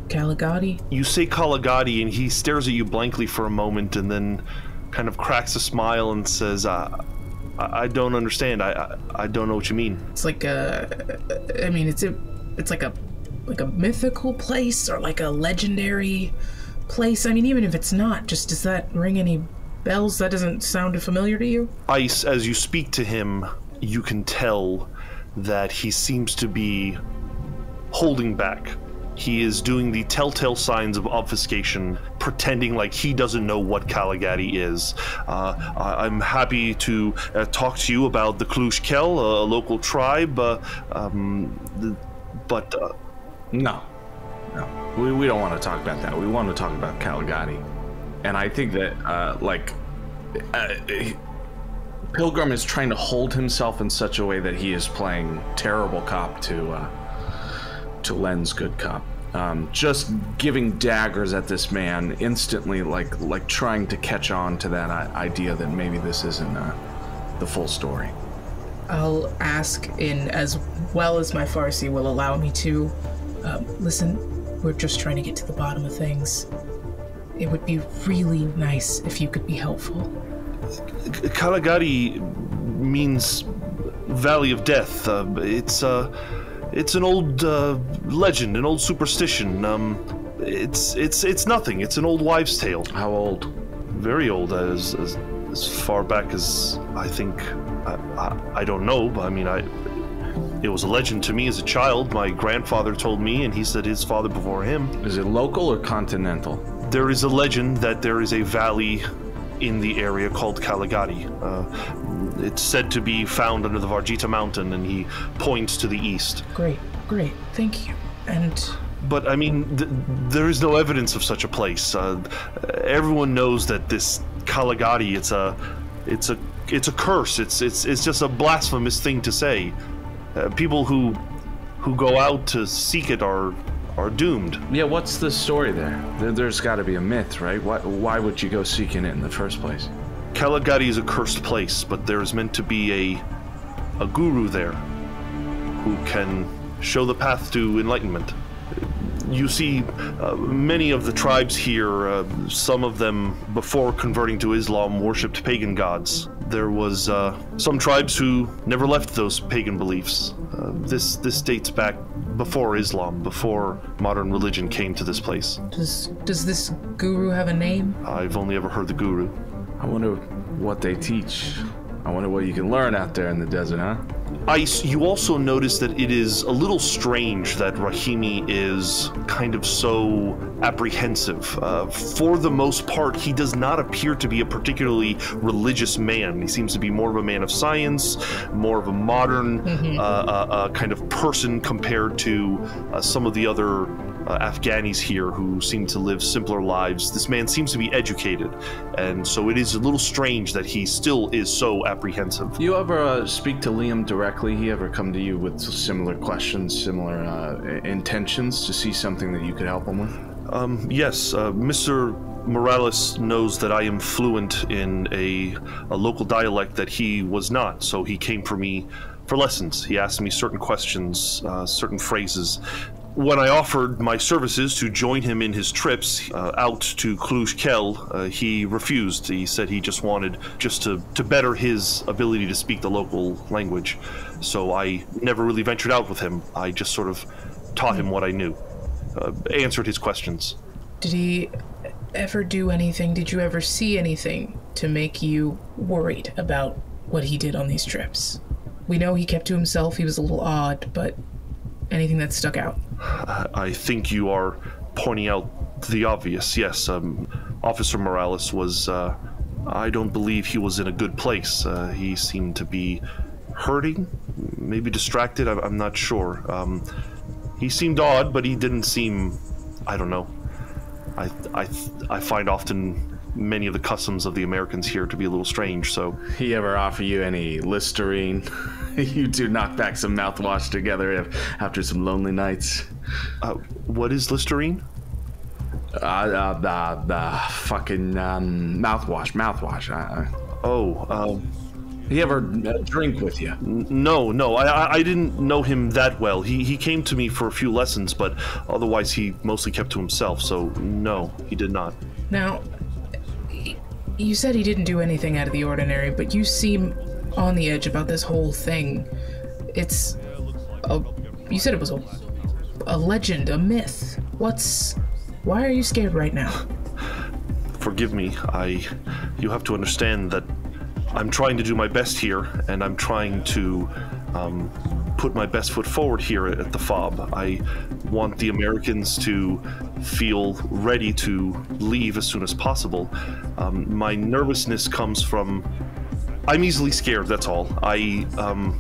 G: Kali Ghati?
B: You say Kali Ghati, and he stares at you blankly for a moment and then kind of cracks a smile and says, uh, I, I don't understand. I, I I don't know what you mean.
G: It's like a, I mean, it's a, it's like a, like a mythical place or like a legendary place. I mean, even if it's not, just does that ring any bells? That doesn't sound familiar to you?
B: Ice, as you speak to him, you can tell that he seems to be holding back. He is doing the telltale signs of obfuscation, pretending like he doesn't know what Kali Ghati is. Uh, I'm happy to uh, talk to you about the Klush Kel, a local tribe, uh, um, the, but uh,
E: No, no. We, we don't want to talk about that. We want to talk about Kali Ghati. And I think that, uh, like, uh, Pilgrim is trying to hold himself in such a way that he is playing terrible cop to, uh, to Len's good cop. Um, just giving daggers at this man instantly, like like trying to catch on to that idea that maybe this isn't uh, the full story.
G: I'll ask in as well as my Farsi will allow me to. Um, listen, we're just trying to get to the bottom of things. It would be really nice if you could be helpful.
B: Kali Ghati means Valley of Death. Uh, it's uh, it's an old uh, legend, an old superstition. Um, it's it's it's nothing. It's an old wives' tale.
E: How old?
B: Very old, as as, as far back as I think. I, I, I don't know, but I mean, I. It was a legend to me as a child. My grandfather told me, and he said his father before him.
E: Is it local or continental?
B: There is a legend that there is a valley in the area called Kali Ghati. Uh, it's said to be found under the Varjita mountain, and he points to the east.
G: Great, great, thank you. And
B: But I mean, th- there is no evidence of such a place. Uh, everyone knows that this Kali Ghati, it's a, it's a, it's a curse. It's it's it's just a blasphemous thing to say. Uh, people who, who go out to seek it are, are doomed.
E: Yeah, what's the story there? there there's got to be a myth, right? Why, why would you go seeking it in the first place?
B: Kali Ghati is a cursed place, but there is meant to be a a guru there who can show the path to enlightenment. You see, uh, many of the tribes here, uh, some of them before converting to Islam, worshipped pagan gods. There was uh, some tribes who never left those pagan beliefs. Uh, this this dates back before Islam, before modern religion came to this place.
G: does does this guru have a name?
B: I've only ever heard the guru.
E: I wonder what they teach. I wonder what you can learn out there in the desert, huh?
B: You also notice that it is a little strange that Rahimi is kind of so apprehensive. Uh, for the most part, he does not appear to be a particularly religious man. He seems to be more of a man of science, more of a modern uh, uh, uh, kind of person compared to uh, some of the other uh, Afghanis here who seem to live simpler lives. This man seems to be educated, and so it is a little strange that he still is so apprehensive.
E: You ever uh, speak to Liam directly? He ever come to you with similar questions, similar uh, intentions to see something that you could help him with?
B: Um, yes, uh, Mr. Morales knows that I am fluent in a, a local dialect that he was not, so he came for me for lessons. He asked me certain questions, uh, certain phrases. When I offered my services to join him in his trips uh, out to Cluj Kel, uh, he refused. He said he just wanted just to, to better his ability to speak the local language. So I never really ventured out with him. I just sort of taught him what I knew, uh, answered his questions.
G: Did he ever do anything? Did you ever see anything to make you worried about what he did on these trips? We know he kept to himself, he was a little odd, but anything that stuck out?
B: I think you are pointing out the obvious. Yes, um, Officer Morales was. Uh, I don't believe he was in a good place. Uh, he seemed to be hurting, maybe distracted. I'm, I'm not sure. Um, he seemed odd, but he didn't seem. I don't know. I, I, I find often many of the customs of the Americans here to be a little strange. So
E: He ever offer you any Listerine? you two knock back some mouthwash together if, after some lonely nights.
B: uh, what is Listerine?
E: Uh, uh, the, the fucking um, mouthwash, mouthwash. Uh,
B: Oh, um,
E: he ever uh, drink with you?
B: No, no, I, I- I didn't know him that well. He he came to me for a few lessons, but otherwise he mostly kept to himself. So no, he did not.
G: Now, y- you said he didn't do anything out of the ordinary, but you seem on the edge about this whole thing. It's a. You said it was a, a legend, a myth. What's. Why are you scared right now?
B: Forgive me. I, you have to understand that I'm trying to do my best here, and I'm trying to um, put my best foot forward here at the FOB. I want the Americans to feel ready to leave as soon as possible. Um, my nervousness comes from I'm easily scared. That's all. I um,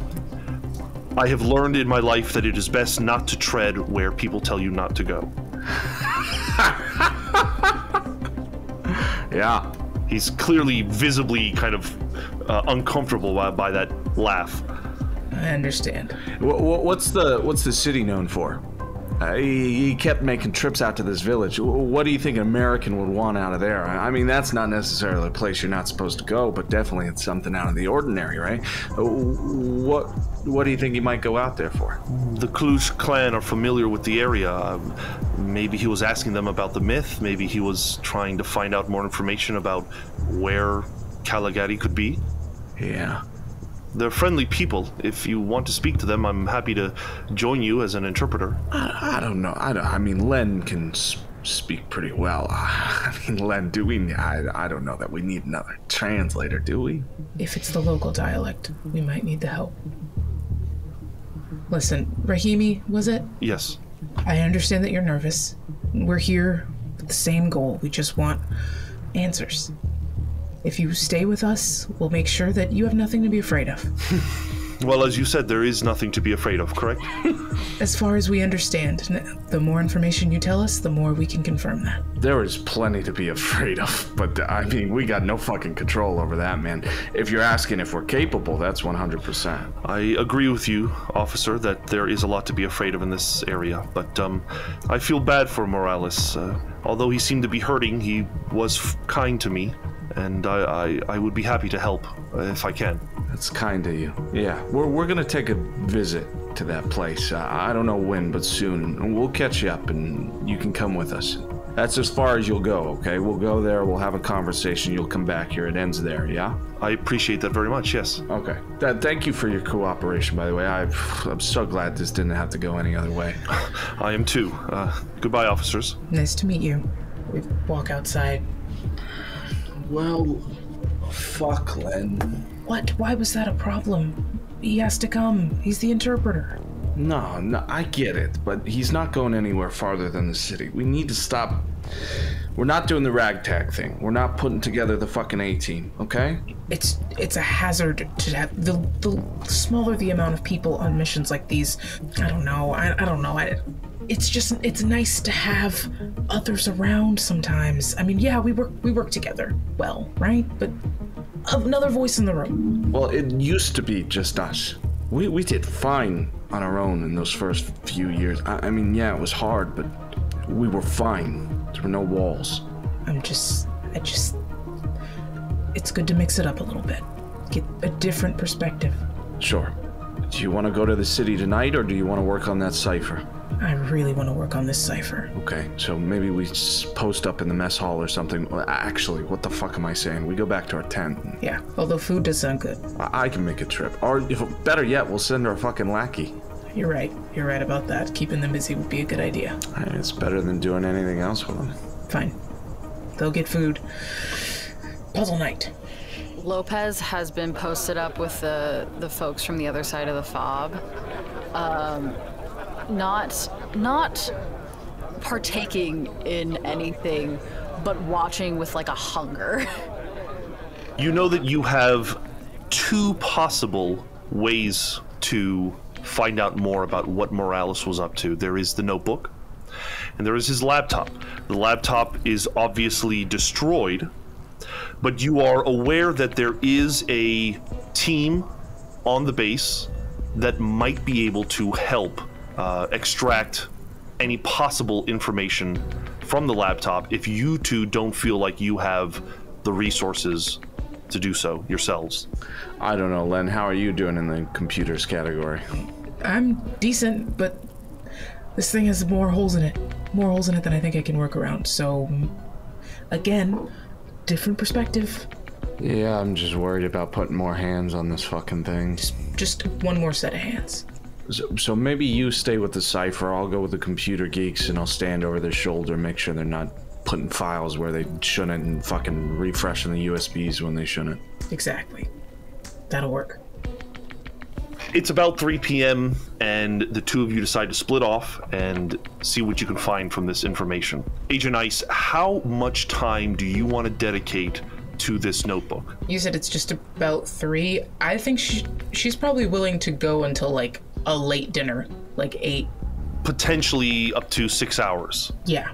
B: I have learned in my life that it is best not to tread where people tell you not to go.
E: Yeah.
B: He's clearly visibly kind of uh, uncomfortable by, by that laugh.
G: I understand.
E: Wh- wh- what's the what's the city known for? Uh, he, he kept making trips out to this village. What do you think an American would want out of there? I I mean, that's not necessarily a place you're not supposed to go, but definitely it's something out of the ordinary, right? Uh, What what do you think he might go out there for?
B: The Cluj clan are familiar with the area. Um, maybe he was asking them about the myth. Maybe he was trying to find out more information about where Kali Ghati could be.
E: Yeah.
B: They're friendly people. If you want to speak to them, I'm happy to join you as an interpreter.
E: I, I don't know. I, don't, I mean, Len can speak pretty well. I mean, Len, do we? I, I don't know that we need another translator, do we?
G: If it's the local dialect, we might need the help. Listen, Rahimi, was it?
B: Yes.
G: I understand that you're nervous. We're here with the same goal. We just want answers. If you stay with us, we'll make sure that you have nothing to be afraid of.
B: Well, as you said, there is nothing to be afraid of, correct?
G: As far as we understand, the more information you tell us, the more we can confirm that.
E: There is plenty to be afraid of, but I mean, we got no fucking control over that, man. If you're asking if we're capable, that's 100%.
B: I agree with you, officer, that there is a lot to be afraid of in this area, but um, I feel bad for Morales. Uh, although he seemed to be hurting, he was f- kind to me, and I, I, I would be happy to help uh, if I can.
E: That's kind of you. Yeah, we're, we're gonna take a visit to that place. Uh, I don't know when, but soon. We'll catch you up and you can come with us. That's as far as you'll go, okay? We'll go there, we'll have a conversation, you'll come back here. It ends there, yeah?
B: I appreciate that very much, yes.
E: Okay. Th- thank you for your cooperation, by the way. I, I'm so glad this didn't have to go any other way.
B: I am too. Uh, goodbye, officers.
G: Nice to meet you. We walk outside.
E: Well, fuck, Len.
G: What? Why was that a problem? He has to come. He's the interpreter.
E: No, no, I get it, but he's not going anywhere farther than the city. We need to stop. We're not doing the ragtag thing. We're not putting together the fucking A team, okay?
G: It's it's a hazard to have the the smaller the amount of people on missions like these. I don't know. I, I don't know. I, it's just it's nice to have others around sometimes. I mean, yeah, we work we work together well, right? But another voice in the room.
E: Well, it used to be just us. We, we did fine on our own in those first few years. I, I mean, yeah, it was hard, but we were fine. There were no walls.
G: I'm just I just it's good to mix it up a little bit. Get a different perspective.
E: Sure. Do you want to go to the city tonight, or do you want to work on that cipher?
G: I really want to work on this cipher.
E: Okay, so maybe we post up in the mess hall or something. Actually, what the fuck am I saying? We go back to our tent.
G: Yeah, although food does sound good.
E: I, I can make a trip. Or, if, better yet, we'll send our fucking lackey.
G: You're right. You're right about that. Keeping them busy would be a good idea.
E: It's better than doing anything else with them.
G: Fine. They'll get food. Puzzle night.
C: Lopez has been posted up with the the folks from the other side of the fob. Um, not not partaking in anything, but watching with like a hunger.
B: You know that you have two possible ways to find out more about what Morales was up to. There is the notebook, and there is his laptop. The laptop is obviously destroyed, but you are aware that there is a team on the base that might be able to help uh, extract any possible information from the laptop if you two don't feel like you have the resources to do so yourselves.
E: I don't know, Len. How are you doing in the computers category?
G: I'm decent, but this thing has more holes in it. More holes in it than I think I can work around. So, again, different perspective.
E: Yeah, I'm just worried about putting more hands on this fucking thing.
G: Just one more set of hands.
E: So, so maybe you stay with the cipher. I'll go with the computer geeks, and I'll stand over their shoulder, make sure they're not putting files where they shouldn't, and fucking refreshing the USBs when they shouldn't.
G: Exactly. That'll work.
B: It's about 3 p.m., and the two of you decide to split off and see what you can find from this information. Agent Ice, how much time do you want to dedicate to this notebook?
G: You said it's just about three. I think she she's probably willing to go until like a late dinner, like eight,
B: potentially up to six hours.
K: Yeah.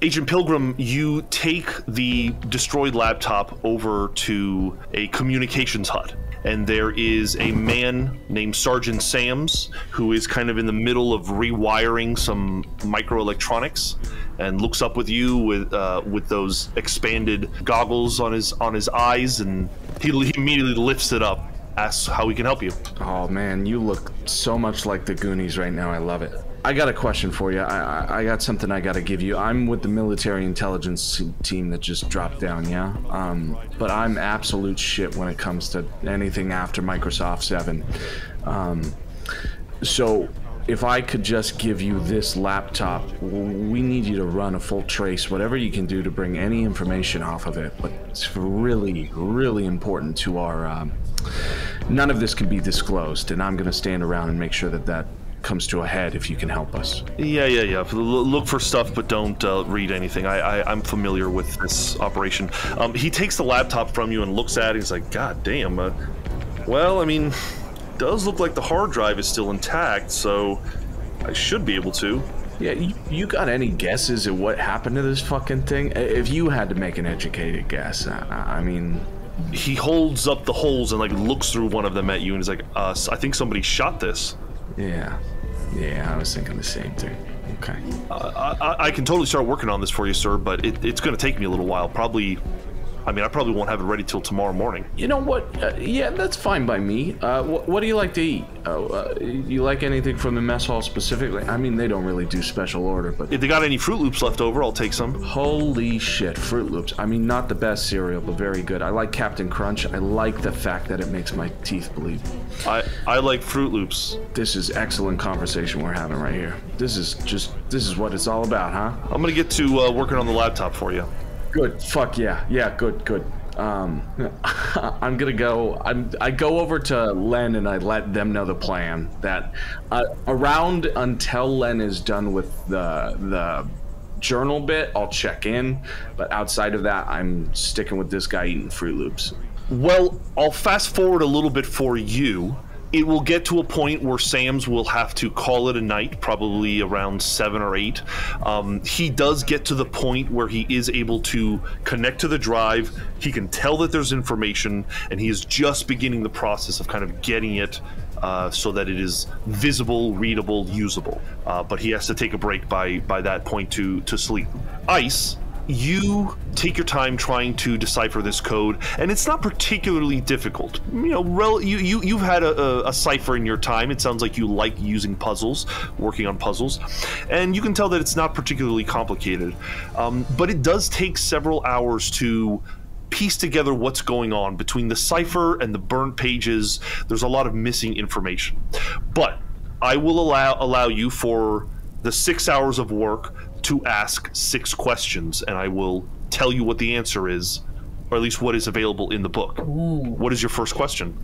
B: Agent Pilgrim, you take the destroyed laptop over to a communications hut. And there is a man named Sergeant Sams who is kind of in the middle of rewiring some microelectronics, and looks up with you with uh, with those expanded goggles on his on his eyes, and he, he immediately lifts it up, asks how he can help you.
E: Oh man, you look so much like the Goonies right now. I love it. I got a question for you. I, I, I got something I got to give you. I'm with the military intelligence team that just dropped down, yeah? Um, but I'm absolute shit when it comes to anything after Microsoft 7. Um, so if I could just give you this laptop, we need you to run a full trace, whatever you can do to bring any information off of it. But it's really, really important to our. Um, none of this can be disclosed, and I'm going to stand around and make sure that that comes to a head if you can help us.
B: Yeah, yeah, yeah. Look for stuff, but don't uh, read anything. I, I, I'm familiar with this operation. Um, he takes the laptop from you and looks at it. He's like, God damn. Uh, well, I mean, does look like the hard drive is still intact, so I should be able to.
E: Yeah, you, you got any guesses at what happened to this fucking thing? If you had to make an educated guess, I, I mean,
B: He holds up the holes and like looks through one of them at you, and he's like, uh, I think somebody shot this.
E: Yeah, yeah, I was thinking the same thing. Okay.
B: Uh, I, I can totally start working on this for you, sir, but it, it's going to take me a little while. Probably, I mean, I probably won't have it ready till tomorrow morning.
E: You know what? Uh, yeah, that's fine by me. Uh, wh- what do you like to eat? Uh, uh, you like anything from the mess hall specifically? I mean, they don't really do special order, but
B: If they got any Fruit Loops left over, I'll take some.
E: holy shit, Fruit Loops. I mean, not the best cereal, but very good. I like Captain Crunch. I like the fact that it makes my teeth bleed.
B: I, I like Fruit Loops.
E: This is excellent conversation we're having right here. This is just, this is what it's all about, huh?
B: I'm going to get to uh, working on the laptop for you.
E: Good. Fuck yeah. Yeah, good, good. Um, I'm gonna go. I'm. I go over to Len and I let them know the plan. That uh, around until Len is done with the the journal bit, I'll check in. But outside of that, I'm sticking with this guy eating Fruit Loops.
B: Well, I'll fast forward a little bit for you. It will get to a point where Sam's will have to call it a night, probably around seven or eight. Um, he does get to the point where he is able to connect to the drive. He can tell that there's information, and he is just beginning the process of kind of getting it uh, so that it is visible, readable, usable. Uh, but he has to take a break by by that point to to sleep. Ice you take your time trying to decipher this code, and it's not particularly difficult. You know, rel- you, you you've had a, a, a cipher in your time. It sounds like you like using puzzles, working on puzzles, and you can tell that it's not particularly complicated. Um, but it does take several hours to piece together what's going on between the cipher and the burnt pages. There's a lot of missing information, but I will allow allow you for the six hours of work to ask six questions, and I will tell you what the answer is, or at least what is available in the book. What is your first question?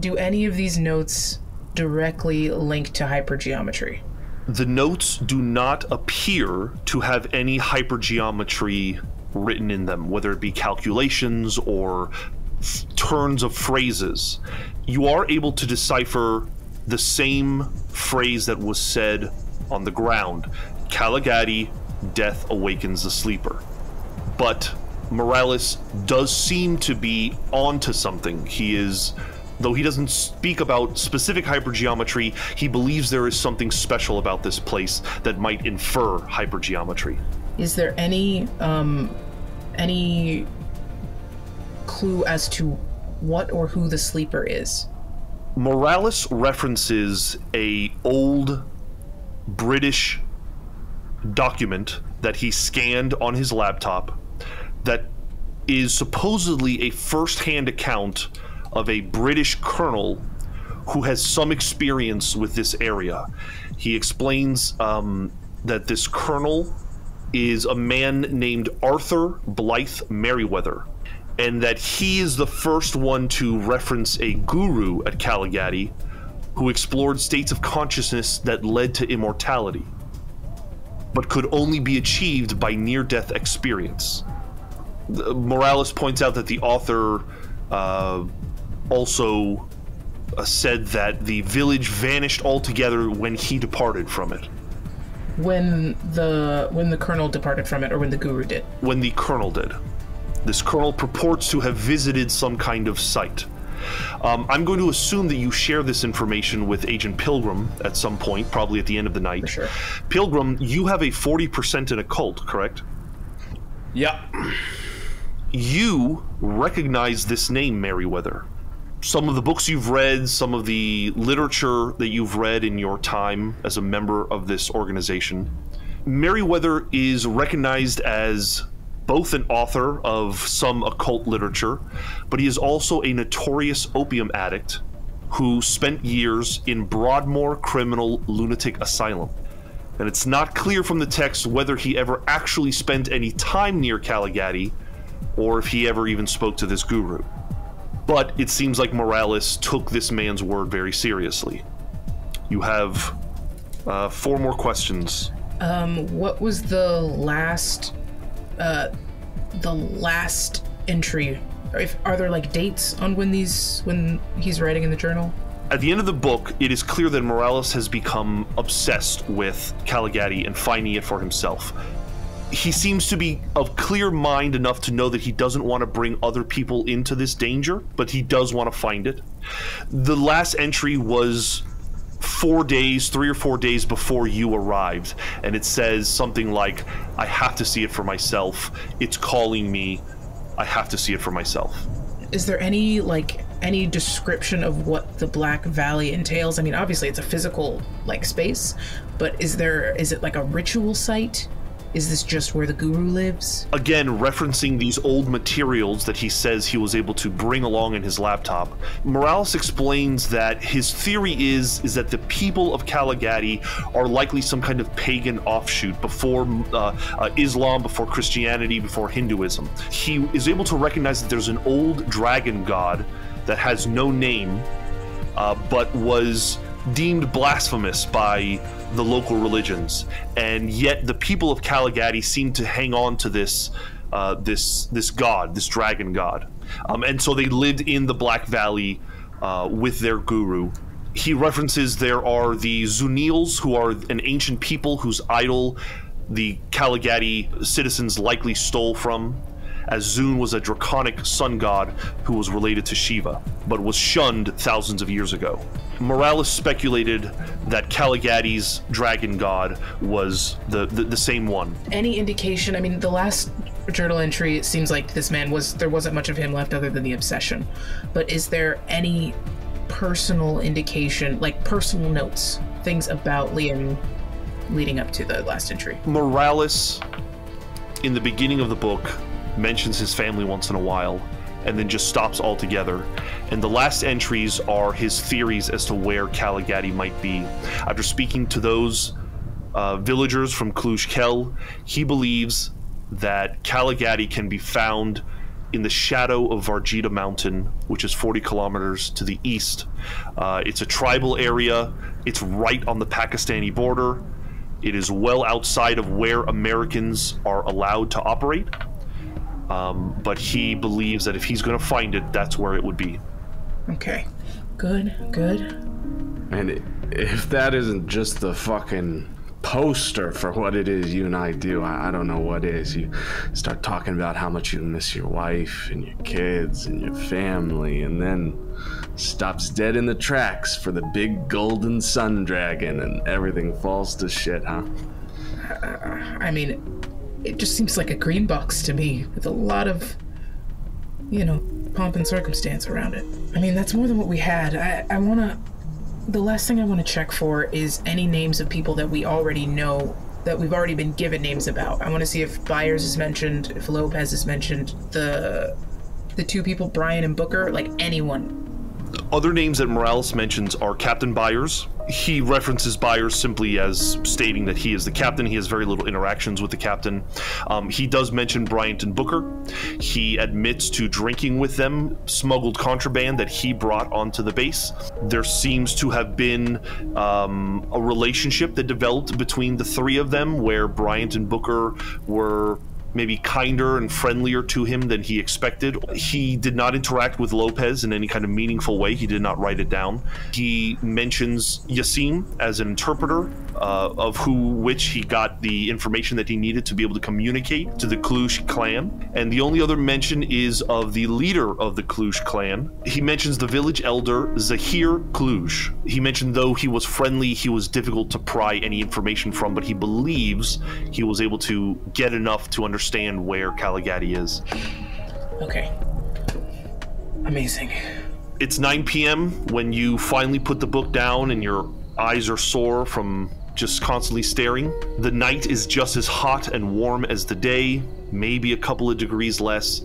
K: Do any of these notes directly link to hypergeometry?
B: The notes do not appear to have any hypergeometry written in them, whether it be calculations or turns of phrases. You are able to decipher the same phrase that was said on the ground Kali Ghati, death awakens the sleeper. But Morales does seem to be onto something. He is, though he doesn't speak about specific hypergeometry, he believes there is something special about this place that might infer hypergeometry.
K: Is there any um any clue as to what or who the sleeper is?
B: Morales references a old British document that he scanned on his laptop that is supposedly a first-hand account of a British colonel who has some experience with this area. He explains um, that this colonel is a man named Arthur Blythe Merriweather, and that he is the first one to reference a guru at Kali Ghati who explored states of consciousness that led to immortality, but could only be achieved by near death experience. The- Morales points out that the author uh, also uh, said that the village vanished altogether when he departed from it.
G: when the when the colonel departed from it, or when the guru did.
B: when the colonel did. This colonel purports to have visited some kind of site. Um, I'm going to assume that you share this information with Agent Pilgrim at some point, probably at the end of the night.
G: For sure.
B: Pilgrim, you have a 40% in occult, correct?
E: Yep.
B: You recognize this name, Merriweather. Some of the books you've read, some of the literature that you've read in your time as a member of this organization. Merriweather is recognized as both an author of some occult literature, but he is also a notorious opium addict who spent years in Broadmoor Criminal Lunatic Asylum. And it's not clear from the text whether he ever actually spent any time near Kali Ghati or if he ever even spoke to this guru. But it seems like Morales took this man's word very seriously. You have uh, four more questions.
G: Um, what was the last, uh, the last entry? If are there like dates on when these when he's writing in the journal?
B: At the end of the book, it is clear that Morales has become obsessed with Kali Ghati and finding it for himself. He seems to be of clear mind enough to know that he doesn't want to bring other people into this danger, but he does want to find it. The last entry was four days, three or four days before you arrived, and it says something like, I have to see it for myself. It's calling me. I have to see it for myself.
G: Is there any like any description of what the Black Valley entails? I mean, obviously it's a physical like space, but is there is it like a ritual site? Is this just where the guru lives?
B: again referencing these old materials that he says he was able to bring along in his laptop morales explains that his theory is is that the people of Kali Ghati are likely some kind of pagan offshoot before uh, uh, islam before christianity before hinduism he is able to recognize that there's an old dragon god that has no name uh, but was deemed blasphemous by the local religions, and yet the people of Kali Ghati seem to hang on to this uh, this this god, this dragon god, um, and so they lived in the Black Valley uh, with their guru. He references there are the Zunils, who are an ancient people whose idol the Kali Ghati citizens likely stole from as Zun was a draconic sun god who was related to Shiva, but was shunned thousands of years ago. Morales speculated that Kali Ghati's dragon god was the, the, the same one.
G: Any indication? I mean, the last journal entry it seems like this man was there wasn't much of him left other than the obsession. But is there any personal indication, like personal notes, things about Liam leading up to the last entry?
B: Morales, in the beginning of the book, mentions his family once in a while and then just stops altogether. And the last entries are his theories as to where Kali Ghati might be. After speaking to those uh, villagers from Cluj Kel, he believes that Kali Ghati can be found in the shadow of Varjita Mountain, which is 40 kilometers to the east. Uh, it's a tribal area, it's right on the Pakistani border. It is well outside of where Americans are allowed to operate. Um, but he believes that if he's going to find it, that's where it would be.
G: Okay. Good, good.
E: And if that isn't just the fucking poster for what it is you and I do, I, I don't know what is. You start talking about how much you miss your wife and your kids and your family, and then stops dead in the tracks for the big golden sun dragon, and everything falls to shit, huh?
G: I mean, it just seems like a green box to me with a lot of, you know, pomp and circumstance around it. I mean, that's more than what we had. I, I want to. The last thing I want to check for is any names of people that we already know, that we've already been given names about. I want to see if Byers is mentioned, if Lopez is mentioned, the the two people, Bryant and Booker, like anyone.
B: Other names that Morales mentions are Captain Byers. He references Byers simply as stating that he is the captain. He has very little interactions with the captain. Um, he does mention Bryant and Booker. He admits to drinking with them smuggled contraband that he brought onto the base. There seems to have been um, a relationship that developed between the three of them where Bryant and Booker were maybe kinder and friendlier to him than he expected. He did not interact with Lopez in any kind of meaningful way. He did not write it down. He mentions Yassine as an interpreter uh, of who which he got the information that he needed to be able to communicate to the Cluj clan. And the only other mention is of the leader of the Cluj clan. He mentions the village elder Zahir Cluj. He mentioned though he was friendly, he was difficult to pry any information from, but he believes he was able to get enough to understand where Kali Ghati is.
G: Okay. Amazing.
B: It's 9 p.m. when you finally put the book down and your eyes are sore from just constantly staring. The night is just as hot and warm as the day, maybe a couple of degrees less,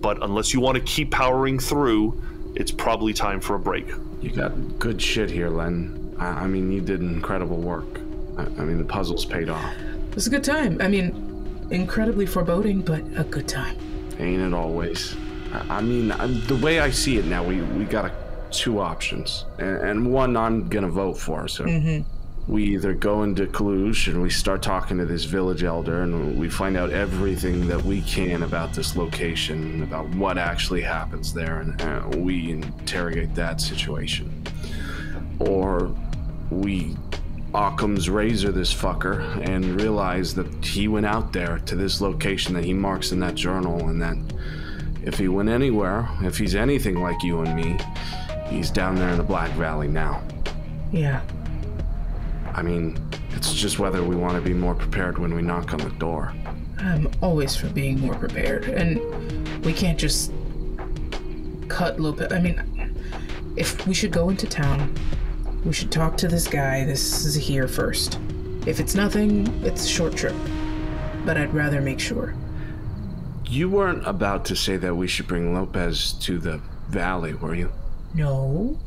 B: but unless you want to keep powering through, it's probably time for a break.
E: You got good shit here, Len. I, I mean, you did incredible work. I, I mean, the puzzles paid off.
G: It was a good time. I mean, incredibly foreboding, but a good time.
E: Ain't it always? I, I mean, I, the way I see it now, we, we got a, two options, and, and one I'm gonna vote for. So mm-hmm. We either go into Cluj and we start talking to this village elder, and we find out everything that we can about this location, about what actually happens there, and uh, we interrogate that situation. Or we Occam's razor this fucker and realize that he went out there to this location that he marks in that journal and that if he went anywhere, if he's anything like you and me, he's down there in the Black Valley now.
G: Yeah.
E: I mean, it's just whether we want to be more prepared when we knock on the door.
G: I'm always for being more prepared, and we can't just cut Lopez. I mean, if we should go into town, we should talk to this guy. This is here first. If it's nothing, it's a short trip. But I'd rather make sure.
E: You weren't about to say that we should bring Lopez to the valley, were you?
G: No,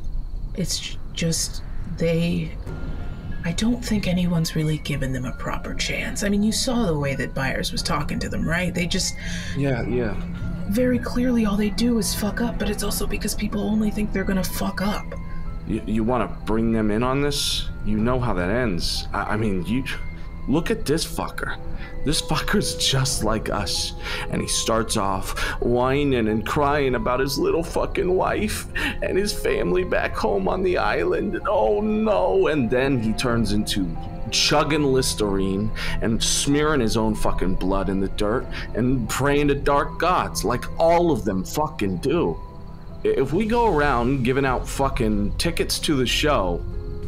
G: it's just they. I don't think anyone's really given them a proper chance. I mean, you saw the way that Byers was talking to them, right? They just
E: Yeah, yeah.
G: very clearly all they do is fuck up, but it's also because people only think they're gonna fuck up.
E: You, you want to bring them in on this? You know how that ends. I, I mean, you look at this fucker. This fucker's just like us. And he starts off whining and crying about his little fucking wife and his family back home on the island. And oh no. And then he turns into chugging Listerine and smearing his own fucking blood in the dirt and praying to dark gods like all of them fucking do. If we go around giving out fucking tickets to the show,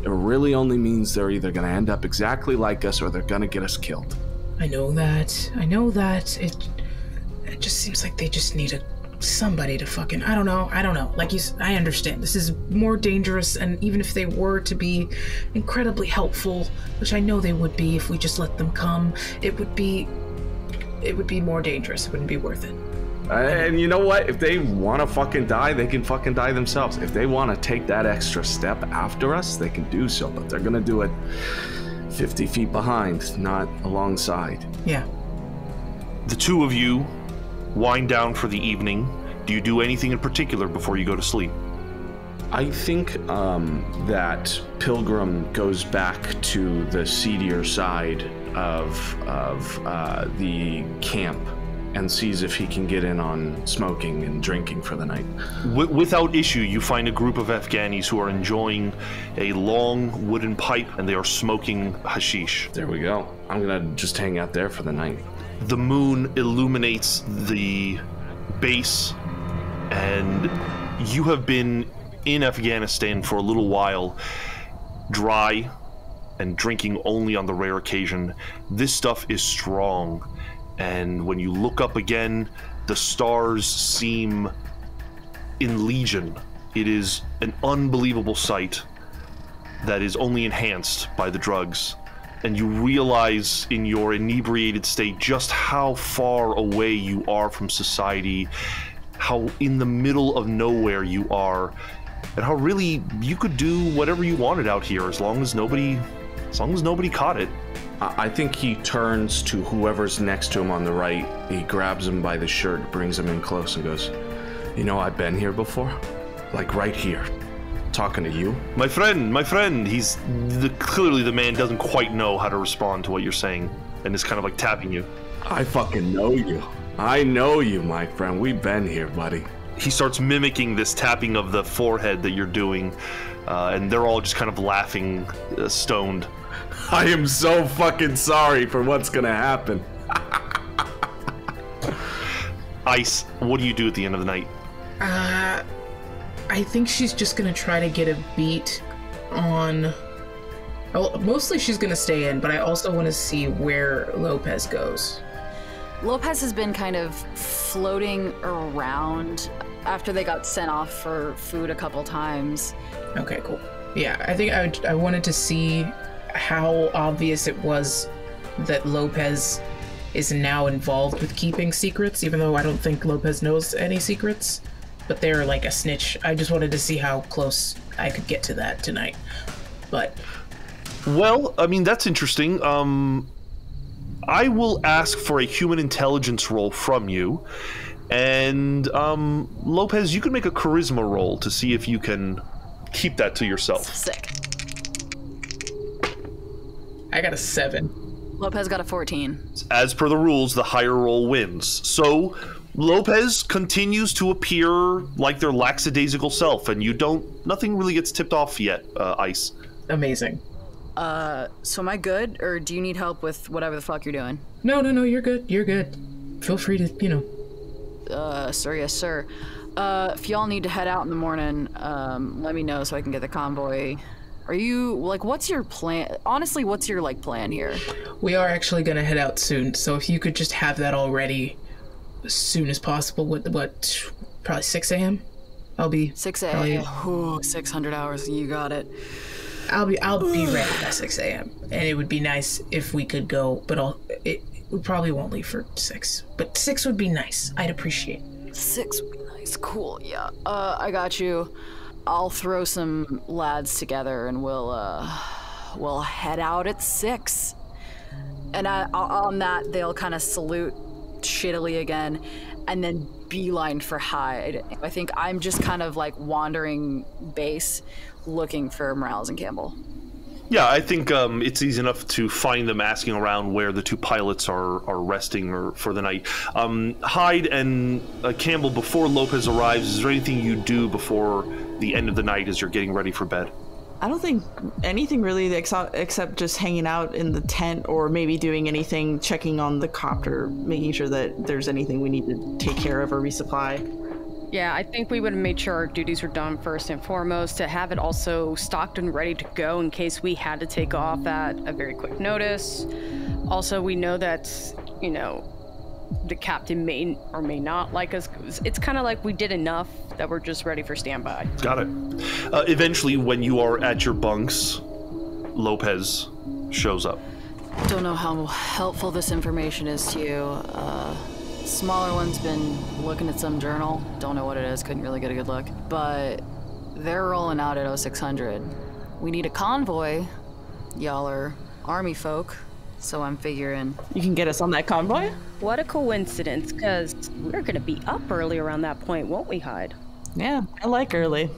E: it really only means they're either gonna end up exactly like us or they're gonna get us killed.
G: I know that. I know that. It. It just seems like they just need a somebody to fucking. I don't know. I don't know. Like you, I understand. This is more dangerous, and even if they were to be incredibly helpful, which I know they would be if we just let them come, it would be. It would be more dangerous. It wouldn't be worth it.
E: And you know what? If they wanna fucking die, they can fucking die themselves. If they wanna take that extra step after us, they can do so, but they're gonna do it 50 feet behind, not alongside.
G: Yeah.
B: The two of you wind down for the evening. Do you do anything in particular before you go to sleep?
E: I think um, that Pilgrim goes back to the seedier side of of uh, the camp and sees if he can get in on smoking and drinking for the night.
B: Without issue, you find a group of Afghanis who are enjoying a long wooden pipe and they are smoking hashish.
E: There we go. I'm gonna just hang out there for the night.
B: The moon illuminates the base, and you have been in Afghanistan for a little while, dry and drinking only on the rare occasion. This stuff is strong, and when you look up again, the stars seem in legion. It is an unbelievable sight that is only enhanced by the drugs. And you realize in your inebriated state just how far away you are from society, how in the middle of nowhere you are, and how really you could do whatever you wanted out here as long as nobody as long as nobody caught it.
E: I think he turns to whoever's next to him on the right. He grabs him by the shirt, brings him in close, and goes, You know, I've been here before. Like right here. Talking to you.
B: My friend, my friend, he's the, clearly the man doesn't quite know how to respond to what you're saying and is kind of like tapping you.
E: I fucking know you. I know you, my friend. We've been here, buddy.
B: he starts mimicking this tapping of the forehead that you're doing, uh, and they're all just kind of laughing, uh, stoned.
E: I am so fucking sorry for what's gonna happen.
B: Ice, what do you do at the end of the night?
G: Uh, I think she's just gonna try to get a beat on. Well, mostly she's gonna stay in, but I also want to see where Lopez goes.
C: Lopez has been kind of floating around after they got sent off for food a couple times.
G: Okay, cool. Yeah, I think I, I wanted to see how obvious it was that Lopez is now involved with keeping secrets, even though I don't think Lopez knows any secrets. But they're like a snitch. I just wanted to see how close I could get to that tonight. But
B: Well, I mean that's interesting. Um, I will ask for a human intelligence roll from you, and um, Lopez, you can make a charisma roll to see if you can keep that to yourself.
C: Sick.
G: I got a seven.
C: Lopez got a 14.
B: As per the rules, the higher roll wins. So Lopez continues to appear like their lackadaisical self, and you don't. Nothing really gets tipped off yet. Uh, Ice.
G: Amazing.
C: Uh, so am I good, or do you need help with whatever the fuck you're doing?
G: No, no, no, you're good. You're good. Feel free to, you know.
C: Uh, sir, yes, sir. Uh, if y'all need to head out in the morning, um, let me know so I can get the convoy. Are you like, what's your plan? Honestly, what's your like plan here?
G: We are actually gonna head out soon, so if you could just have that all ready as soon as possible. What? What? Probably 6 a.m. I'll be
C: 6
G: probably-
C: a.m. Ooh, 600 hours. You got it.
G: I'll be I'll be ready by 6 a.m. And it would be nice if we could go, but I'll, it we probably won't leave for six. But six would be nice. I'd appreciate.
C: Six would be nice. Cool. Yeah. Uh, I got you. I'll throw some lads together and we'll uh, we'll head out at six. And I, on that, they'll kind of salute shittily again, and then beeline for Hyde. I think I'm just kind of like wandering base, looking for Morales and Campbell.
B: Yeah, I think um, it's easy enough to find them asking around where the two pilots are, are resting or for the night. Um, Hyde and uh, Campbell, before Lopez arrives, is there anything you do before the end of the night as you're getting ready for bed?
F: I don't think anything really except, except just hanging out in the tent or maybe doing anything, checking on the copter, making sure that there's anything we need to take care of or resupply.
D: Yeah, I think we would have made sure our duties were done first and foremost to have it also stocked and ready to go in case we had to take off at a very quick notice. Also, we know that, you know, the captain may or may not like us. It's kind of like we did enough that we're just ready for standby.
B: Got it. Uh, eventually, when you are at your bunks, Lopez shows up.
C: Don't know how helpful this information is to you. Uh, smaller one's been looking at some journal. Don't know what it is. Couldn't really get a good look. But they're rolling out at 0600. We need a convoy. Y'all are army folk, so I'm figuring.
F: You can get us on that convoy?
D: What a coincidence, because we're going to be up early around that point, won't we, Hyde?
F: Yeah, I like early.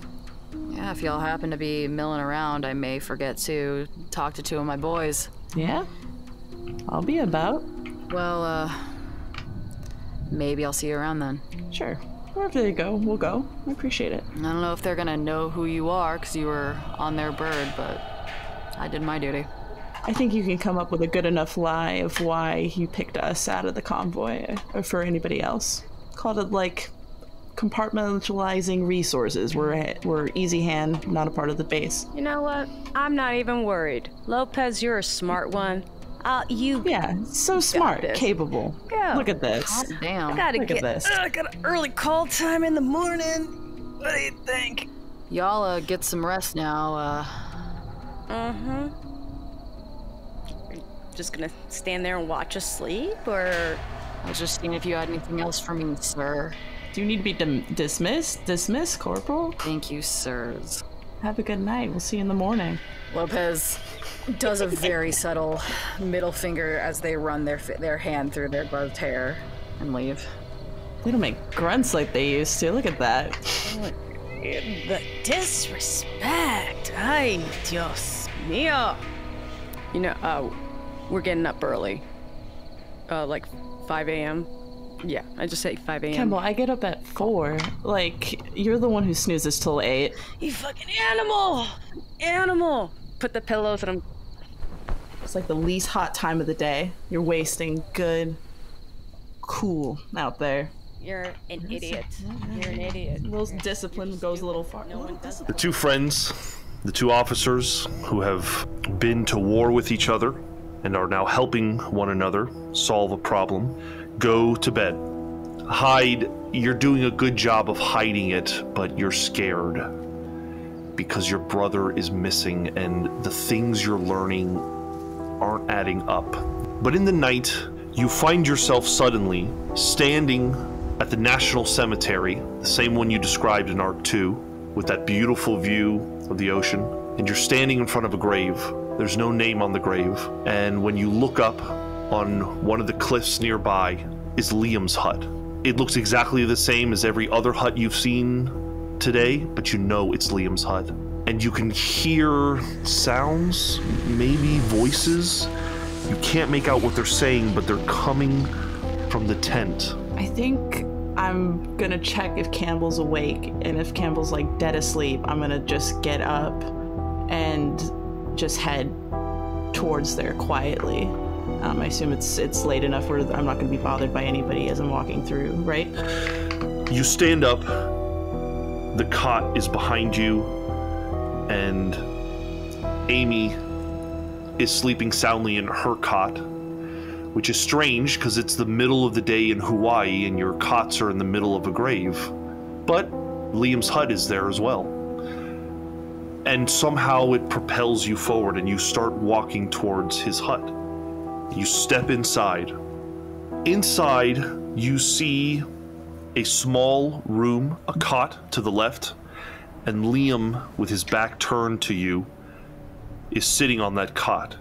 C: Yeah, if y'all happen to be milling around, I may forget to talk to two of my boys.
F: Yeah, I'll be about.
C: Well, uh, maybe I'll see you around then.
F: Sure. Wherever they go, we'll go. I appreciate it.
C: I don't know if they're gonna know who you are because you were on their bird, but I did my duty.
F: I think you can come up with a good enough lie of why you picked us out of the convoy or for anybody else. Called it like compartmentalizing resources. We're we're easy hand, not a part of the base.
D: You know what? I'm not even worried. Lopez, you're a smart one. Uh, you.
F: Yeah, so smart, capable.
D: Yeah.
F: Look at this.
C: God
D: I
C: damn.
D: gotta
F: Look
D: get.
F: at this.
D: Uh, I got an early call time in the morning. What do you think?
C: Y'all uh, get some rest now. Uh,
D: Mm-hmm. Just gonna stand there and watch us sleep, or
C: I was just seeing if you had anything else for me, sir.
F: Do you need to be dim- dismissed? Dismissed, Corporal?
C: Thank you, sirs.
F: Have a good night. We'll see you in the morning.
C: Lopez does a very subtle middle finger as they run their their hand through their gloved hair and leave.
F: They don't make grunts like they used to. Look at that.
D: the disrespect. Ay, Dios mío. You know, uh, we're getting up early. Uh, like 5 a.m. Yeah, I just say 5 a.m.
F: Campbell, I get up at four. Like, you're the one who snoozes till eight.
D: You fucking animal! Animal! Put the pillows and I'm.
F: It's like the least hot time of the day. You're wasting good, cool out there.
D: You're an idiot. You're an idiot.
F: Little discipline goes a little far.
D: No one does
B: The two friends, the two officers who have been to war with each other and are now helping one another solve a problem, go to bed. Hyde, you're doing a good job of hiding it, but you're scared because your brother is missing and the things you're learning aren't adding up. But in the night, you find yourself suddenly standing at the National Cemetery, the same one you described in Arc 2, with that beautiful view of the ocean, and you're standing in front of a grave. There's no name on the grave, and when you look up on one of the cliffs nearby is Liam's hut. It looks exactly the same as every other hut you've seen today, but you know it's Liam's hut. And you can hear sounds, maybe voices. You can't make out what they're saying, but they're coming from the tent.
F: I think I'm gonna check if Campbell's awake, and if Campbell's like dead asleep, I'm gonna just get up and just head towards there quietly. Um, I assume it's it's late enough where I'm not gonna be bothered by anybody as I'm walking through, right?
B: You stand up, the cot is behind you, and Amy is sleeping soundly in her cot, which is strange because it's the middle of the day in Hawaii and your cots are in the middle of a grave. But Liam's hut is there as well. And somehow it propels you forward and you start walking towards his hut. You step inside. Inside, you see a small room, a cot to the left, and Liam, with his back turned to you, is sitting on that cot,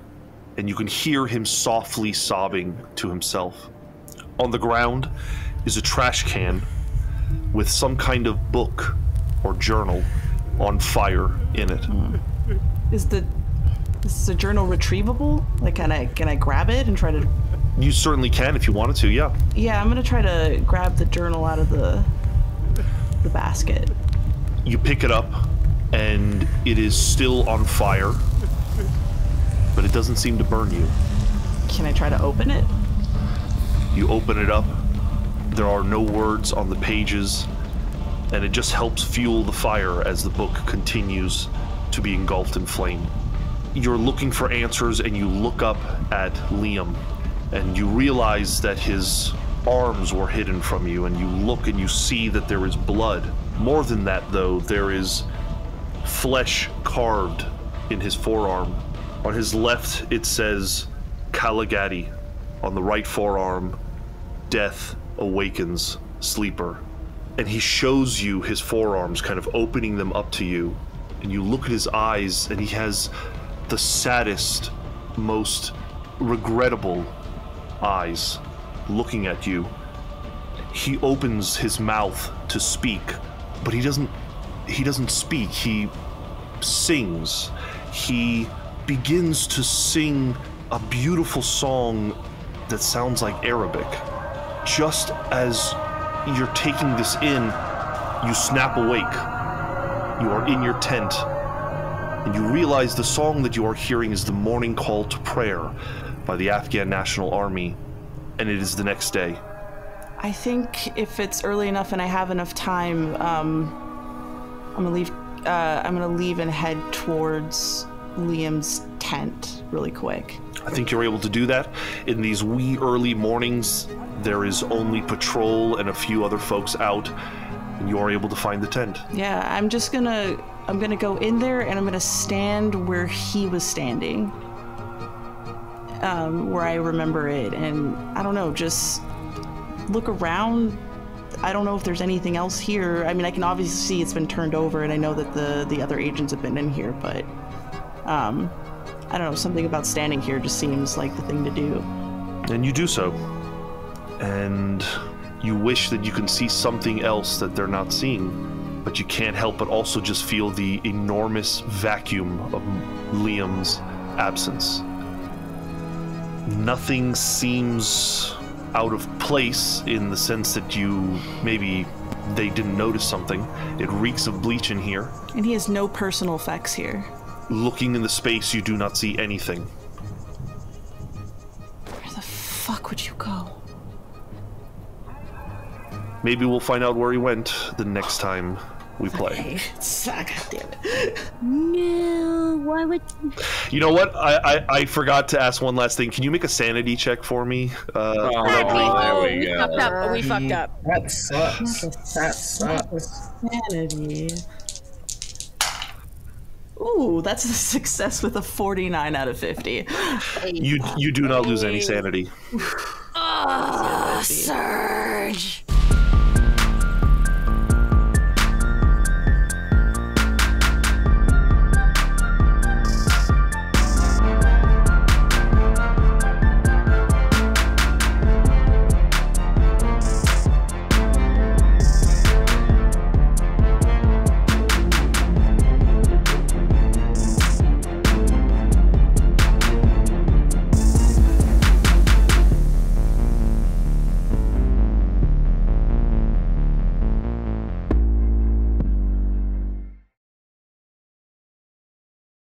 B: and you can hear him softly sobbing to himself. On the ground is a trash can with some kind of book or journal on fire in it.
F: Is the is the journal retrievable? Like, can I can I grab it and try to?
B: You certainly can if you wanted to, yeah.
F: Yeah, I'm gonna try to grab the journal out of the the basket.
B: You pick it up, and it is still on fire, but it doesn't seem to burn you.
F: Can I try to open it?
B: You open it up, there are no words on the pages, and it just helps fuel the fire as the book continues to be engulfed in flame. You're looking for answers, and you look up at Liam, and you realize that his arms were hidden from you, and you look and you see that there is blood. More than that, though, there is flesh carved in his forearm. On his left, it says Kali Ghati. On the right forearm, Death awakens sleeper. And he shows you his forearms, kind of opening them up to you. And you look at his eyes, and he has the saddest, most regrettable eyes looking at you. He opens his mouth to speak, but he doesn't he doesn't speak. He sings. He begins to sing a beautiful song that sounds like Arabic. Just as you're taking this in, you snap awake. You are in your tent, and you realize the song that you are hearing is the morning call to prayer by the Afghan National Army, and it is the next day.
F: I think if it's early enough and I have enough time, um, I'm gonna leave. Uh, I'm gonna leave and head towards Liam's tent really quick.
B: I think you're able to do that. In these wee early mornings, there is only patrol and a few other folks out, and you are able to find the tent.
F: Yeah, I'm just gonna. I'm gonna go in there and I'm gonna stand where he was standing. Um, where I remember it, and I don't know, just look around. I don't know if there's anything else here. I mean, I can obviously see it's been turned over, and I know that the the other agents have been in here, but um, I don't know. Something about standing here just seems like the thing to do.
B: And you do so. And you wish that you can see something else that they're not seeing, but you can't help but also just feel the enormous vacuum of Liam's absence. Nothing seems out of place in the sense that you maybe they didn't notice something. It reeks of bleach in here.
F: And he has no personal effects here.
B: Looking in the space, you do not see anything.
F: Where the fuck would you go?
B: Maybe we'll find out where he went the next time we play.
F: God damn it.
L: No, why would
B: You know what? I, I, I forgot to ask one last thing. Can you make a sanity check for me? Uh,
E: Oh,
B: Audrey?
E: there we
D: we
E: go.
D: fucked up. We fucked up.
G: That sucks. That sucks.
F: Sanity. Ooh, that's a success with a 49 out of 50.
B: You you do not lose any sanity.
L: Ah, Surge?